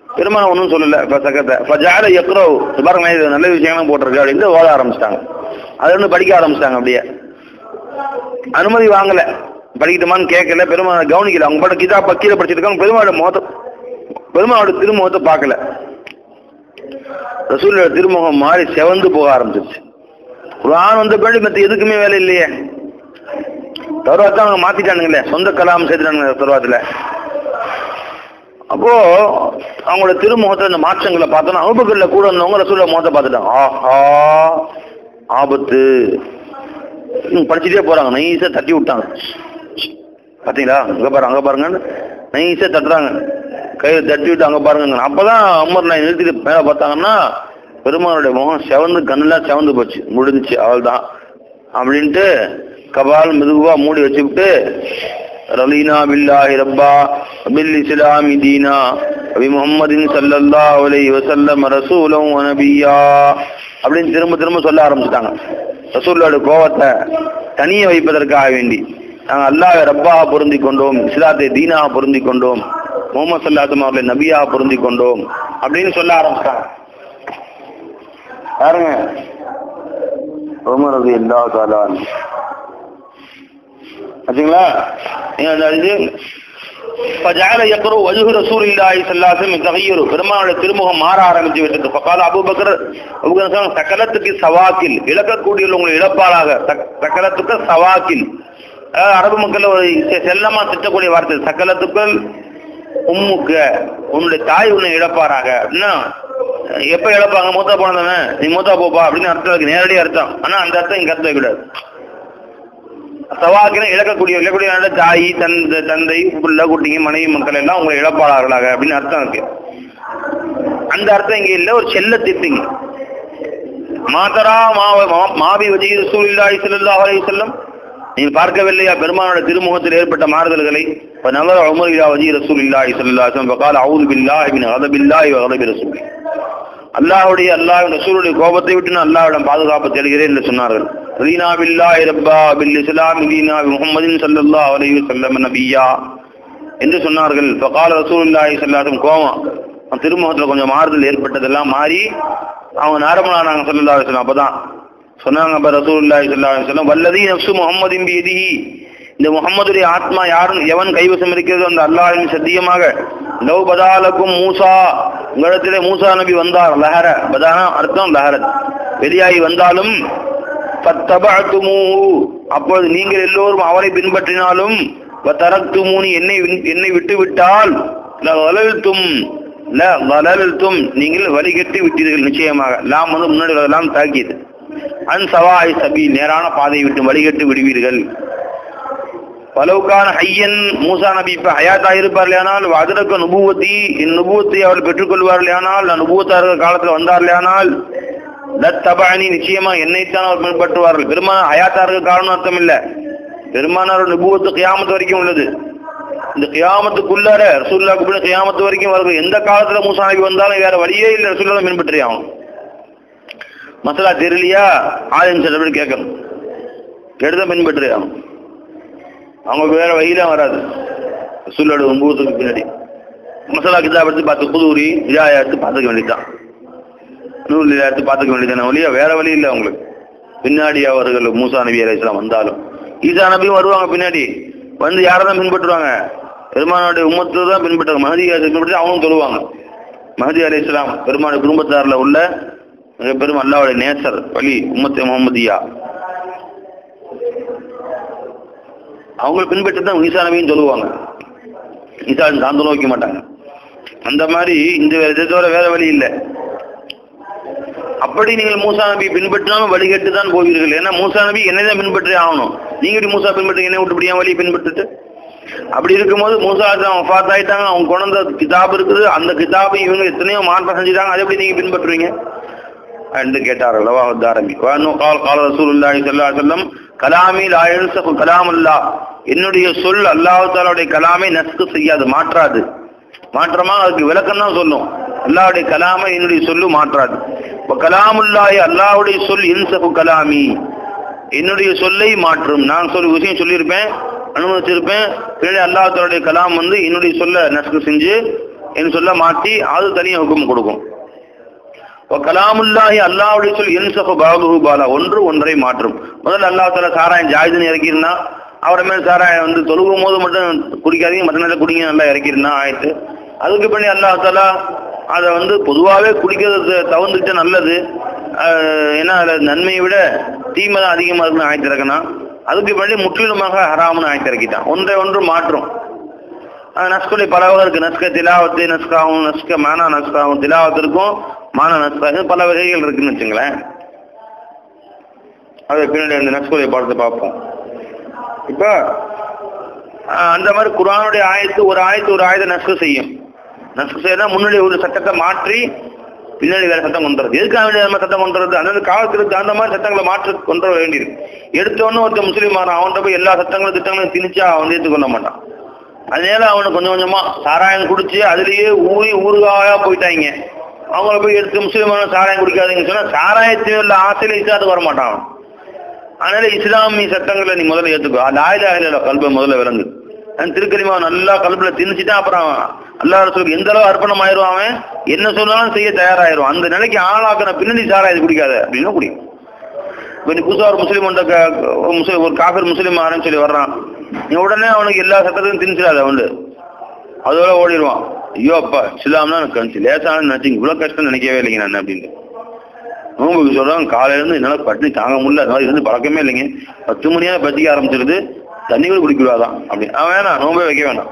பெருமாள் ஒன்றும் சொல்லல இப்போ சக்கத்தை ஃபஜால எக்ரோ பாருங்க இது நல்ல விஷயம்லாம் போட்டிருக்கு அப்படின்னு ஓத ஆரம்பிச்சிட்டாங்க அதுல இருந்து படிக்க ஆரம்பிச்சிட்டாங்க அப்படியே அனுமதி வாங்கல படிக்கட்டுமான்னு கேட்கல பெருமாள் கவனிக்கல அவங்க பாட்டு கிதா பக்கீல படிச்சிருக்காங்க பெருமாளோட முகத்தை பெருமாளோட திருமுகத்தை பார்க்கல ரசூலோட திருமுகம் மாறி செவந்து போக ஆரம்பிச்சிருச்சு. குரான் வந்த பின்னாடி மத்த எதுக்குமே வேலை இல்லையே. தௌராத்தை அவங்க மாத்திட்டானுங்களே சொந்த கலாம் சேர்த்துட்டானுங்க தருவாத்துல. அப்போ அவங்களோட திருமுகத்துல இந்த மாற்றங்களை பார்த்தோன்னா அவுபக்கல்ல கூட இருந்தவங்க ரசூல முகத்தை பார்த்துட்டாங்க. ஆஹா ஆபத்து. படிச்சுட்டே போறாங்க. நைஸா தட்டி விட்டாங்க. பாத்தீங்களா அங்க பாருங்க அங்க பாருங்கன்னு நைஸா தட்டுறாங்க. கையில் தட்டி விட்டு அங்கே பாருங்க. அப்பதான் அம்மர் நான் நிறுத்திட்டு மேலே பார்த்தாங்கன்னா பெருமானுடைய முகம் செவந்து கண்ணெல்லாம் செவந்து போச்சு. முடிஞ்சுச்சு அவள் தான் அப்படின்ட்டு கபால் மெதுவாக மூடி வச்சுக்கிட்டு ரலீனா பில்லாஹி ரப்பா பில் இஸ்லாமி தீனா அபி முகமதின் சல்லல்லா அலைஹி வஸல்லம் ரசூலம் வ அப்படின்னு திரும்ப திரும்ப சொல்ல ஆரம்பிச்சிட்டாங்க. ரசூலோட கோவத்தை தனியை வைப்பதற்காக வேண்டி நாங்கள் அல்லாஹ் ரப்பாக பொருந்தி கொண்டோம் இஸ்லாத்தை தீனாக பொருந்தி கொண்டோம் முகமது சல்லாத்தம் அவர்களை நபியாக பொருந்தி கொண்டோம் அப்படின்னு சொல்ல ஆரம்பிச்சிட்டாங்க பாருங்க உமர் ரதி எல்லா காலான் ஆச்சுங்களா நீங்க அந்த இது فجعل يقرأ وجه رسول الله صلى الله عليه وسلم يتغير பெருமானுடைய திருமுகம் மாற ஆரம்பித்து விட்டது فقال ابو بكر ابو بكر சொன்னாங்க, சக்கலத்துக்கு சவாக்கில் இழக்கக்கூடிய உங்களை இழப்பாளாக சக்- சக்கலத்துக்கு சவாக்கில் அதாவது அரபு மக்கள் ஒரு செ- செல்லமா திட்டக்கூடிய வார்த்தை சக்கலத்துக்கள் உம்முக்க உன்னுடைய தாய் உன்னை இழப்பாராக. அப்படின்னா எப்ப இழப்பாங்க? மூத்தா போனதானே நீ மூத்தா போப்பா அப்படின்னு அர்த்தம் இருக்கு நேரடி அர்த்தம். ஆனா அந்த அர்த்தம் இங்க அர்த்தம் கூடாது சவாக்கின இழக்கக்கூடிய இழக்கக்கூடிய தாய் தந்தை தந்தை புள்ள குட்டிங்க மனைவி மக்கள் எல்லாம் உங்களை இழப்பாளர்களாக அப்படின்னு அர்த்தம் இருக்கு. அந்த அர்த்தம் இங்க இல்ல. ஒரு செல்ல திட்டுங்க. மாதரா மாவ மா- மாவி வஜி ரசூலில்லாஹி செல்லும் நீ பார்க்கவில்லையா? பெருமானோட திருமுகத்தில் ஏற்பட்ட மாறுதல்களை? நல்ல உமர் இலா வஜி ரசூல் இல்லாஹி சல்லாஹம் பகால் அவுது பில்லாஹ் இபின் ஹதபில்லாஹி ஹதபி ரசூல். அல்லாஹுடைய அல்லாஹ் ரசூலுடைய கோபத்தை விட்டு நான் அல்லாஹிடம் பாதுகாப்பு தேடுகிறேன் என்று சொன்னார்கள். ரீனா பில்லாஹி ரப்பா பில் இஸ்லாம் ரீனா முகமதின் சல்லல்லா அலையு சல்லம் நபியா என்று சொன்னார்கள். பகால் ரசூல்லாஹி சல்லாஹம் கோபம். திருமுகத்தில் கொஞ்சம் மாறுதல் ஏற்பட்டதெல்லாம் மாறி அவங்க நேரமெல்லாம் நாங்கள் சொல்லலாம் அப்போ தான் சொன்னாங்க அப்ப ரசூலுல்லாஹி ஸல்லல்லாஹு அலைஹி வல்லதி நப்சு முகமதின் பீதி இந்த முகம்மதுடைய ஆத்மா யாரும் எவன் கைவசம் இருக்கிறதோ அந்த அல்லாஹின் சத்தியமாக லவ் பதாலக்கும் மூசா. உங்களிடத்திலே மூசா நபி வந்தார் லஹர. பதானா? அர்த்தம் லஹரத். வெளியாகி வந்தாலும் அப்பொழுது நீங்கள் எல்லோரும் அவரை பின்பற்றினாலும் வதரக்துமூனி. என்னை என்னை விட்டு விட்டால் லவலல்தும் லவலல்தும் நீங்கள் வழிகட்டி விட்டீர்கள் நிச்சயமாக. லாம் வந்து முன்னாடி எல்லாம் தாக்கியது. அன் சவாய் சபி நேரான பாதையை விட்டு வழிகட்டு விடுவீர்கள். பலவுக்கான ஹையன் மூசா நபி இப்ப ஹயாத்தா இருப்பார்களேனால் அதற்கு நுபுவத்தி என் நுபுவத்தை அவர் பெற்றுக்கொள்வார்களேனால் நான் நுபுவத்தார்கள் காலத்தில் வந்தார்களேனால் தத்தபாணி நிச்சயமா என்னைத்தான் அவர் பின்பற்றுவார்கள். பெருமான ஹயாத்தாருக்கு காரணம் அர்த்தம் இல்ல. பெருமானார் நுபுவத்து கியாமத்து வரைக்கும் உள்ளது. இந்த கியாமத்துக்குள்ளார ரசூல்லாக்கு பின்ன கியாமத்து வரைக்கும் அவர்கள் எந்த காலத்துல மூசா நபி வந்தாலும் வேற வழியே இல்லை ரசூல்லா பின்பற்றி ஆகும் மசாலா தெரியலையா? ஆலயம் சில கேட்கணும். எடுத்த பின்பற்றி அவங்களுக்கு வேற வழியில வராது. ரசூல்லோட ஒன்பதுக்கு பின்னாடி. மசாலா கிதாப் எடுத்து பார்த்து புதூரி இதாக எடுத்து பார்த்துக்க வேண்டியதுதான். நூல் இதை எடுத்து பார்த்துக்க வேண்டியதான வழியா வேற வழி இல்லை அவங்களுக்கு. பின்னாடி அவர்கள் மூசா நபி அலைஹிஸ்ஸலாம் வந்தாலும். ஈசா நபியும் வருவாங்க பின்னாடி. வந்து யாரை தான் பின்பற்றுவாங்க? பெருமானுடைய உம்மத்து தான் பின்பற்றுவாங்க. மஹதி பின்பற்றி அவங்களும் சொல்லுவாங்க மஹதி அலைஹிஸ்ஸலாம் பெருமான குடும்பத்தாரில் உள்ள மிக பெரும் அல்லாவுடைய நேசர் வழி உம்மத்து முகமதியா அவங்களை பின்பற்றி தான் ஈசா நபியும் சொல்லுவாங்க. ஈசா சார்ந்து நோக்க மாட்டாங்க. அந்த மாதிரி இந்த இதை தவிர வேற வழி இல்லை. அப்படி நீங்கள் மூசா நபி பின்பற்றினாலும் வழிகட்டு தான் போவீர்கள். ஏன்னா மூசா நபி என்னை தான் பின்பற்றி ஆகணும். நீங்க இப்படி மூசா பின்பற்றி என்ன விட்டு வழியை பின்பற்றிட்டு அப்படி இருக்கும்போது மூசா அவங்க ஃபாத் ஆயிட்டாங்க அவங்க கொண்டு கிதாப் இருக்குது. அந்த கிதாபை இவங்க எத்தனையோ மாற்றம் செஞ்சுட்டாங்க. அதை எப்படி நீங்க பின்பற்றுவீங்க? என்று கேட்டார் தாரம்பி கால் கால ரசூலுல்லாஹி ஸல்லல்லாஹு அலைஹி கலாமி லா யன்சஃபு என்னுடைய சொல் அல்லாஹ் கலாமை நசுக்கு செய்யாது மாற்றாது. மாற்றமா? அதுக்கு விளக்கம் தான் சொல்லும் அல்லாவுடைய கலாமை என்னுடைய சொல்லு மாற்றாது. இப்போ கலாமுல்லாய் அல்லாஹ்வுடைய சொல் இன்சகு கலாமி. என்னுடைய சொல்லை மாற்றும். நான் சொல்லி விஷயம் சொல்லியிருப்பேன் அனுமதிச்சிருப்பேன். பின்னாடி அல்லாஹாலுடைய கலாம் வந்து என்னுடைய சொல்ல நசுக்கு செஞ்சு என் சொல்ல மாற்றி அது தனியாக ஹுக்கம் கொடுக்கும். கலாமுல்லாஹி அல்லாவுடைய சொல் என்சஃபு பாகுஹு பாலா ஒன்று ஒன்றை மாற்றும். முதல்ல அல்லாஹ் தாலா சாராயம் ஜாயுதுன்னு இறக்கியிருந்தா அவரை மேல் சாராயம் வந்து தொழுகும் போது மட்டும் குடிக்காதீங்க மற்ற நேரத்தில் குடிங்க நல்லா இறக்கியிருந்தா ஆயிட்டு அதுக்கு பண்ணி அல்லாஹ் தாலா அதை வந்து பொதுவாகவே குடிக்கிறது தவிர்த்துட்டு நல்லது. ஏன்னா அதில் நன்மையை விட தீமை தான் அதிகமாக இருக்குன்னு ஆயத்து அதுக்கு பண்ணி முற்றிலுமாக ஹராம்னு ஆயத்திறக்கிட்டான் ஒன்றை ஒன்று மாற்றும். நஸ்குடைய பல வகை இருக்கு. நஸ்க திலாவத்து நஸ்காவும் நஸ்க மானா நஸ்காவும் திலாவத்து இருக்கும். மான நஸ்கா பல வகைகள் இருக்குன்னு வச்சுங்களேன். அது பின்னாடி அந்த நஸ்குடைய பாடத்தை பார்ப்போம். இப்போ அந்த மாதிரி குரானுடைய ஆயத்து ஒரு ஆயத்து ஒரு ஆயுதம் நஸ்கு செய்யும். நஸ்கு செய்யறதா முன்னாடி ஒரு சட்டத்தை மாற்றி பின்னாடி வேற சட்டம் கொண்டு வரது எதுக்காக வேண்டிய நம்ம சட்டம் கொண்டு வரது அந்தந்த காலத்திற்கு தகுந்த மாதிரி சட்டங்களை மாற்றி கொண்டு வர வேண்டியது. எடுத்தோன்னு ஒருத்தர் முஸ்லீம் ஆறான் அவன்கிட்ட போய் எல்லா சட்டங்களும் திட்டங்களும் திணிச்சா அவன் ஏற்றுக்கொள்ள மாட்டான். அதனால அவனுக்கு கொஞ்சம் கொஞ்சமா சாராயம் குடிச்சு அதுலயே ஊறி ஊறுகாயா போயிட்டாங்க. அவங்கள போய் எடுத்து முஸ்லீமான சாராயம் குடிக்காதுன்னு சொன்னால் சாராயத்தில் உள்ள ஆசையில இசாத்துக்கு வர மாட்டான். அதனால இஸ்லாமிய சட்டங்களை நீ முதல்ல ஏற்றுக்கோ அந்த ஆயுதாயில ஆயுத கல்பை முதல்ல விளங்கு. அந்த திருக்கலிமா நல்லா கல்பில் திணிச்சுட்டா அப்புறம் அல்லா ரசூலுக்கு எந்த அளவு அர்ப்பணம் ஆயிடுவான் அவன்? என்ன சொன்னாலும் செய்ய தயாராயிரும். அந்த நிலைக்கு ஆளாக்கின பின்னாடி சாராயம் குடிக்காத அப்படின்னு குடிக்கும் இப்போ நீ புதுசாக ஒரு முஸ்லீம் வந்த க- முஸ்லீம் ஒரு காஃபர் முஸ்லீம் ஆரன்னு சொல்லி வர்றான். நீ உடனே அவனுக்கு எல்லா சட்டத்தையும் திணிச்சிடாத அவன் அதோட ஓடிடுவான் ஐயோ அப்பா இஸ்லாம்னா எனக்கு கணிச்சு லேசான நினைச்சு இவ்வளோ கஷ்டம் நினைக்கவே இல்லைங்க நான் அப்படின்னு உங்களுக்கு சொல்றாங்க காலையில இருந்து என்னால பட்டினி தாங்க முடியல. அதனால இருந்து பழக்கமே இல்லைங்க. பத்து மணியா பத்திக்க ஆரம்பிச்சிருது. தண்ணி கூட குடிக்கூடாதான் அப்படி. அவன் வேணாம் நோம்பே வைக்க வேண்டாம்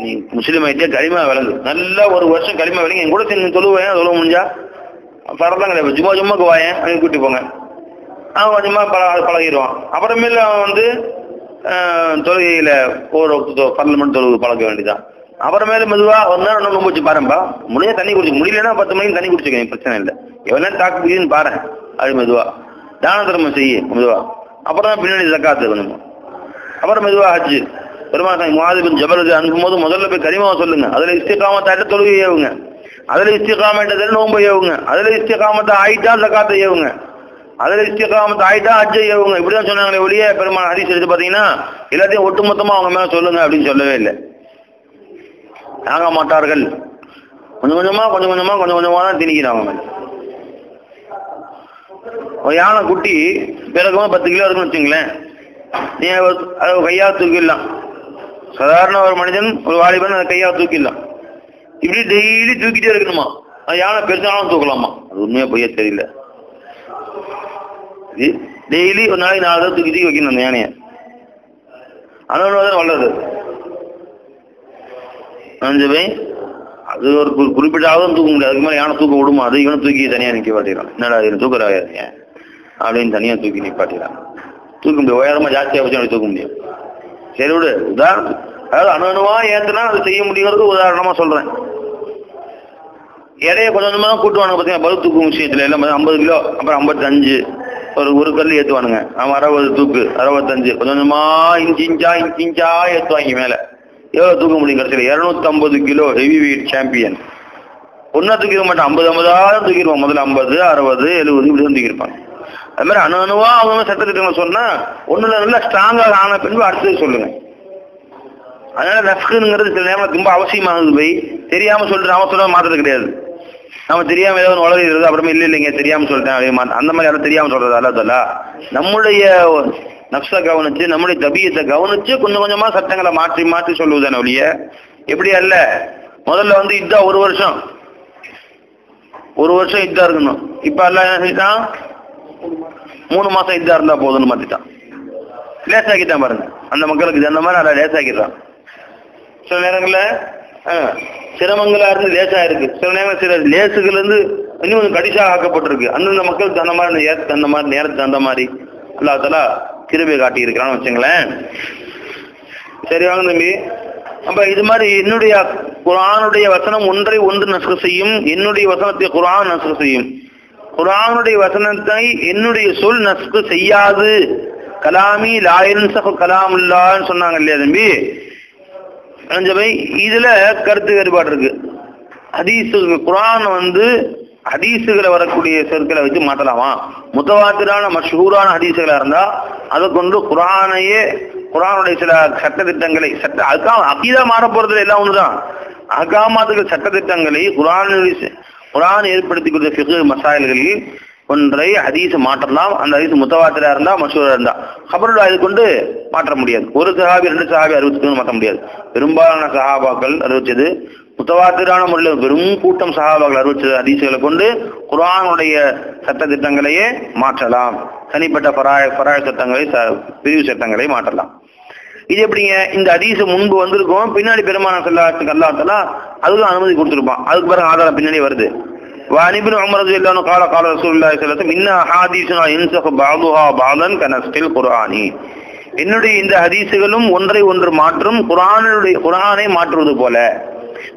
நீ முஸ்லீம் ஆகிட்டே களிமா விளங்கு. நல்லா ஒரு வருஷம் களிமா விளங்கி. என் கூட சேர்ந்து தொழுவேன் தொழுவ முடிஞ்சா? பரவாயில்ல கிடையாது. சும்மா சும்மாக்கு வாயேன் அங்கே கூட்டி போங்க. அவன் கொஞ்சமாக பழ பழகிடுவான். அப்புறமேல அவன் வந்து தொழுகையில் தொழுகையில ஒரு பார்லமெண்ட் தொழுகு பழக்க வேண்டியதான் அப்புறமேல மெதுவா ஒரு நேரம் இன்னும் வச்சு பாருப்பா முடிஞ்ச தண்ணி குடிச்சு முடியலன்னா பத்து மணிக்கு தண்ணி குடிச்சுக்கேன் பிரச்சனை இல்லை. எவ்வளோ நேரம் தாக்கு பிடிக்குன்னு பாரு. அது மெதுவா. தான தர்மம் செய்ய மெதுவா. அப்புறம் தான் பின்னாடி ஜக்காத்து கொஞ்சமா அப்புறம் மெதுவா ஆச்சு. பெருமாள் மாதிபின் ஜபலுக்கு அனுப்பும்போது முதல்ல போய் கரிமாவை சொல்லுங்க. அதுல இஸ்திகாமத்தாட்ட தொழுகை ஏவுங்க. அதில் இஸ்திகாமத்தை நோன்பு ஏவுங்க. அதில் இஸ்திகாமத்தை ஆயிட்டா ஜக்காத்தை ஏவுங்க. அதில் இஸ்திகாமத்தை ஆயிட்டா ஹஜ்ஜை ஏவுங்க. இப்படிதான் சொன்னாங்களே ஒழிய பெருமாள் ஹரிஸ் எடுத்து பார்த்தீங்கன்னா எல்லாத்தையும் ஒட்டுமொத்தமாக அவங்க மேலே சொல்லுங்க அப்படின்னு சொல்லவே இல்லை. தாங்க மாட்டார்கள். கொஞ்சம் கொஞ்சமா கொஞ்சம் கொஞ்சமா கொஞ்சம் கொஞ்சமா தான் திணிக்கிறாங்க ஒரு யானை குட்டி பிறகுமா பத்து கிலோ இருக்குன்னு வச்சுங்களேன். நீ அது- அதை கையா தூக்கிடலாம். சாதாரண ஒரு மனிதன் ஒரு வாலிபன் அதை கையா தூக்கிடலாம். இப்படி டெய்லி தூக்கிட்டே இருக்கணுமா? அது யானை பெருசாலும் தூக்கலாமா? அது உண்மையா பொய்யா தெரியல. டெய்லி ஒரு நாளைக்கு நாலு தூக்கி தூக்கி வைக்கணும் அந்த யானையை. தான் வளருது அஞ்சு அது ஒரு குறிப்பிட்டாவது தூக்க முடியாது. அதுக்கு மேலே யானை தூக்க விடுமா? அது இவனை தூக்கி தனியாக நிற்க பாட்டிடலாம் என்னடா இது? தூக்குறாங்க அப்படின்னு தனியாக தூக்கி நிப்பாட்டிடலாம் தூக்க முடியும் உயரமாக ஜாஸ்தியாக வச்சு அப்படி தூக்க முடியும்? சரி விடு. உதாரணம் அதாவது அணு அணுவாக ஏத்துனா அது செய்ய முடியுங்கிறது உதாரணமாக சொல்கிறேன் எடையை கொஞ்சம் கொஞ்சமாக கூட்டுவானுங்க பார்த்தீங்கன்னா பலு விஷயத்தில் விஷயத்துல. எல்லாம் ஐம்பது கிலோ அப்புறம் ஐம்பத்தஞ்சு. ஒரு ஒரு கல் ஏற்றுவானுங்க அவன் அறுபது தூக்கு அறுபத்தஞ்சு. கொஞ்சம் கொஞ்சமாக இன்ச்சு இன்ச்சா இன்ச்சு இன்ச்சா ஏத்துவாங்க எவ்வளவு தூக்க முடியும் கடைசியில் இருநூத்தம்பது கிலோ ஹெவி வெயிட் சாம்பியன் ஒன்னா தூக்கிட மாட்டான். ஐம்பது ஐம்பதாயிரம் தூக்கிடுவான். முதல்ல ஐம்பது அறுபது எழுபது இப்படி தான் தூக்கியிருப்பாங்க அது மாதிரி அணு அணுவா அவங்க சட்டத்திட்டங்களை சொன்னா ஒண்ணுல நல்லா ஸ்ட்ராங்காக ஆன பின்பு அடுத்தது சொல்லுங்க. அதனால நஃப்குங்கிறது சில நேரம் ரொம்ப அவசியமானது போய் தெரியாம சொல்லிட்டு அவன் சொல்ல மாத்திரம் கிடையாது. நம்ம தெரியாம ஏதோ ஒன்று உலகிறது அப்புறமே இல்லை இல்லைங்க தெரியாம சொல்லிட்டேன் அப்படியே மாத்த- அந்த மாதிரி யாரும் தெரியாம சொல்றது அல்லதல்ல நம்முடைய நப்ச கவனிச்சு நம்முடைய தபியத்தை கவனிச்சு கொஞ்சம் கொஞ்சமா சட்டங்களை மாற்றி மாற்றி சொல்லுவதான ஒழிய? எப்படி அல்ல? முதல்ல வந்து இதா ஒரு வருஷம். ஒரு வருஷம் இதா இருக்கணும். இப்ப எல்லாம் என்ன செய்யிட்டான் மூணு மாசம் இதா இருந்தா போதும்னு மாத்திட்டான். லேசாக்கிட்டான் பாருங்க. அந்த மக்களுக்கு இது அந்த மாதிரி நல்லா லேசாக்கிட்டான் சில நேரங்கள்ல சிரமங்களா இருந்து லேசா இருக்கு. சில நேரம் சில லேசுகள் இருந்து இன்னும் கொஞ்சம் கடிசா ஆக்கப்பட்டிருக்கு. அந்தந்த மக்களுக்கு தகுந்த மாதிரி நேரத்துக்கு அந்த மாதிரி நேரத்துக்கு அந்த மாதிரி. அல்லா தலா கிருபை காட்டியிருக்கிறான்னு வச்சுங்களேன். சரி வாங்க தம்பி. அப்ப இது மாதிரி என்னுடைய குரானுடைய வசனம் ஒன்றை ஒன்று நசுக்க செய்யும் என்னுடைய வசனத்தை குரான் நசுக்க செய்யும். குரானுடைய வசனத்தை என்னுடைய சொல் நசுக்கு செய்யாது. கலாமி லாயன் சக கலாமுல்லான்னு சொன்னாங்க இல்லையா தம்பி? இதுல கருத்து வேறுபாடு இருக்கு. ஹதீஸ் குரான் வந்து ஹதீஸுகளை வரக்கூடிய சொற்களை வச்சு மாற்றலாமா முத்தவாத்திரான மஷூரான ஹதீஸுகளா இருந்தா அதை கொண்டு குரானையே குரானுடைய சில சட்டத்திட்டங்களை சட்ட அக்கா அகீதா மாற போறதுல எல்லாம் தான் அகாமாத்துகள் சட்டத்திட்டங்களை குரானுடைய குரான் ஏற்படுத்தி கொடுத்த ஃபிகு மசாயல்களில் ஒன்றை ஹதீஸ் மாற்றலாம். அந்த ஹதீஸ் முத்தவாத்திரா இருந்தா மஷூரா இருந்தா. ஹபருல்லா இது கொண்டு மாற்ற முடியாது. ஒரு சஹாபி ரெண்டு சஹாபி அறுபத்தி மாற்ற முடியாது. பெரும்பாலான சஹாபாக்கள் அறிவிச்சது முத்தவாத்திரான முறையில் பெரும் கூட்டம் சகாபாக்கள் அறிவிச்ச அதிசயங்களை கொண்டு குரானுடைய சட்ட திட்டங்களையே மாற்றலாம். தனிப்பட்ட பராய பராய சட்டங்களை பிரிவு சட்டங்களை மாற்றலாம். இது எப்படிங்க? இந்த அதிசம் முன்பு வந்திருக்கும் பின்னாடி பெருமான செல்லாத்துக்கு அல்லாத்தலாம் அதுக்கும் அனுமதி கொடுத்துருப்பான். அதுக்கு பிறகு ஆதாரம் பின்னாடி வருது. வாணிபின் அமரது எல்லாரும் கால கால ரசூல்லா செல்லத்தும் இன்ன ஹாதீசுனா இன்சஃப் பாலுஹா கனஸ்டில் குரானி என்னுடைய இந்த ஹதீசுகளும் ஒன்றை ஒன்று மாற்றும் குரானுடைய குரானை மாற்றுவது போல.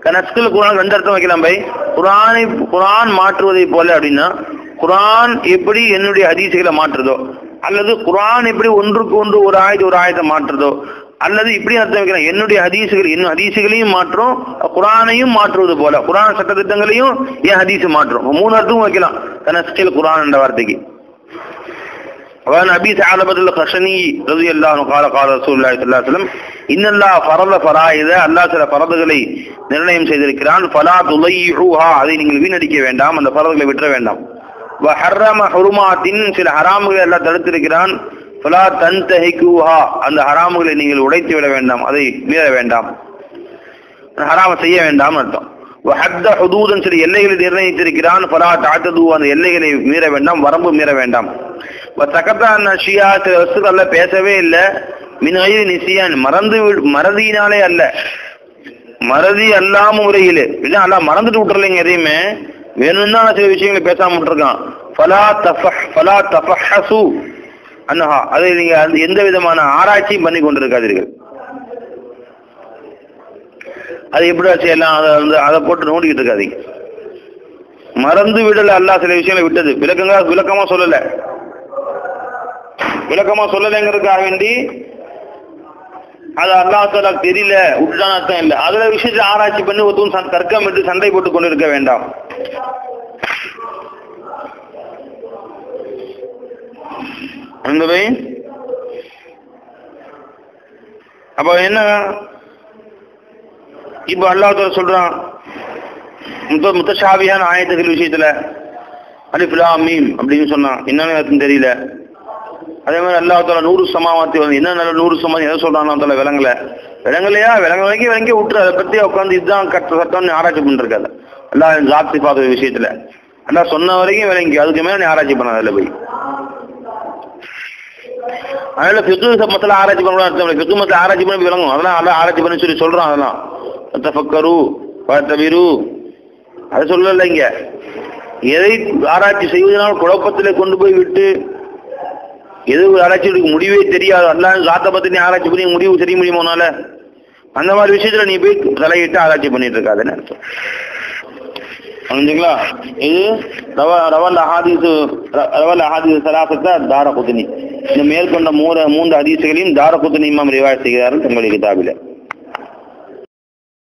கனஸ்கில் குரான் ரெண்டு அர்த்தம் வைக்கலாம் பை. குரானை குரான் மாற்றுவதை போல அப்படின்னா குரான் எப்படி என்னுடைய ஹதீசுகளை மாற்றுதோ அல்லது குரான் எப்படி ஒன்றுக்கு ஒன்று ஒரு ஆயுத ஒரு ஆயுதம் மாற்றுதோ அல்லது இப்படி அர்த்தம் வைக்கலாம். என்னுடைய ஹதீசுகள் இன்னும் ஹதீசுகளையும் மாற்றும் குரானையும் மாற்றுவது போல. குரான் சட்டத்திட்டங்களையும் என் ஹதீஸ் மாற்றும். மூணு அர்த்தமும் வைக்கலாம். கனஸ்கில் குரான் என்ற வார்த்தைக்கு. وعن ابي ثعلبة الخشني رضي الله عنه قال قال رسول الله صلى الله عليه وسلم ان الله فرض فرائض அல்லாஹ் சில பரதுகளை நிர்ணயம் செய்திருக்கிறான் ஃபலா துலையுஹா அதை நீங்கள் வீணடிக்க வேண்டாம் அந்த பரதுகளை விட்டுற வேண்டாம் வஹர்ரம ஹுருமாத்தின் சில ஹராமுகளை எல்லாம் தடுத்திருக்கிறான் ஃபலா தன்தஹிகுஹா அந்த ஹராமுகளை நீங்கள் உடைத்து விட வேண்டாம் அதை மீற வேண்டாம் ஹராம செய்ய வேண்டாம் அர்த்தம் வஹத்த ஹுதூதன் சில எல்லைகளை நிர்ணயித்திருக்கிறான். ஃபலா தாத்தது அந்த எல்லைகளை மீற வேண்டாம் வரம்பு மீற வேண்டாம். தகத்தா ஷியா சில வஸ்துக்கள் பேசவே இல்லை. மின்ஹைரி நிசியான் மறந்து விடு- மறதியினாலே அல்ல. மறதி அல்லாம முறையில். இல்லை அல்ல மறந்துட்டு விட்டுறலைங்க எதையுமே. வேணும்னா சில விஷயங்களை பேசாம விட்டுருக்கான். ஃபலா தஃப ஃபலா தஃபஹசு அன்னஹா அதை நீங்க எந்த விதமான ஆராய்ச்சியும் பண்ணி கொண்டிருக்காதீர்கள். அது எப்படி செய்யலாம் அதை வந்து அதை போட்டு நோண்டிக்கிட்டு இருக்காதீங்க. மறந்து விடல. அல்லா சில விஷயங்களை விட்டது. விளக்கங்க விளக்கமா சொல்லலை. விளக்கமா சொல்லலைங்கிறதுக்காக வேண்டி அது அல்லாத்தால தெரியல. விட்டுட்டான அர்த்தம் இல்லை. அதில் விஷயத்தை ஆராய்ச்சி பண்ணி ஒருத்தரும் சண்- தர்க்கம் விட்டு சண்டை போட்டு கொண்டு இருக்க வேண்டாம். அந்த அப்போ என்ன இப்ப அல்லாஹ் சொல்றான் முத்த முத்தஷாபியான ஆயத்துகள் விஷயத்துல அலிஃப் மீம் அப்படின்னு சொன்னான். என்னன்னு தெரியல. அதே மாதிரி அல்லாஹ் தாலா நூறு சமாவாத்தி வந்து என்ன நல்ல நூறு சமாதி எதை சொல்றான் தால விலங்குல விலங்குலையா விலங்கு வரைக்கும் விளங்கி விட்டுரு. அதை பத்தி உட்காந்து இதுதான் கட்ட சட்டம்னு ஆராய்ச்சி பண்ணிருக்காது. எல்லா ஜாப்தி பார்த்த விஷயத்துல. எல்லாம் சொன்ன வரைக்கும் விளங்கி அதுக்கு மேல நீ ஆராய்ச்சி பண்ண அதுல போய். அதனால பிக்கு மத்தில ஆராய்ச்சி பண்ண அர்த்தம் மத்தில ஆராய்ச்சி பண்ணி விளங்கும். அதெல்லாம் அதெல்லாம் ஆராய்ச்சி பண்ணி சொல்லி சொல்றான் அதெல்லாம். தஃபக்கரு தவிரு அதை சொல்லல இங்க. எதை ஆராய்ச்சி செய்வதனால் குழப்பத்தில் கொண்டு போய் விட்டு எது ஒரு ஆராய்ச்சிக்கு முடிவே தெரியாது. அல்லாஹ் சாத்த பத்தினி ஆராய்ச்சி பண்ணி முடிவு தெரிய முடியுமோனால அந்த மாதிரி விஷயத்துல நீ போய் தலையிட்டு ஆராய்ச்சி பண்ணிட்டு இருக்காதுன்னு அர்த்தம்? புரிஞ்சுங்களா? இது ரவ ரவல் அஹாதீசு ர- ரவல் அஹாதீசு சலாசத்தை தார குத்தினி இந்த மேற்கொண்ட மூற மூன்று ஹதீசுகளையும் தார குத்தினி இமாம் ரிவாய் செய்கிறார்கள் தங்களுடைய கிதாபில.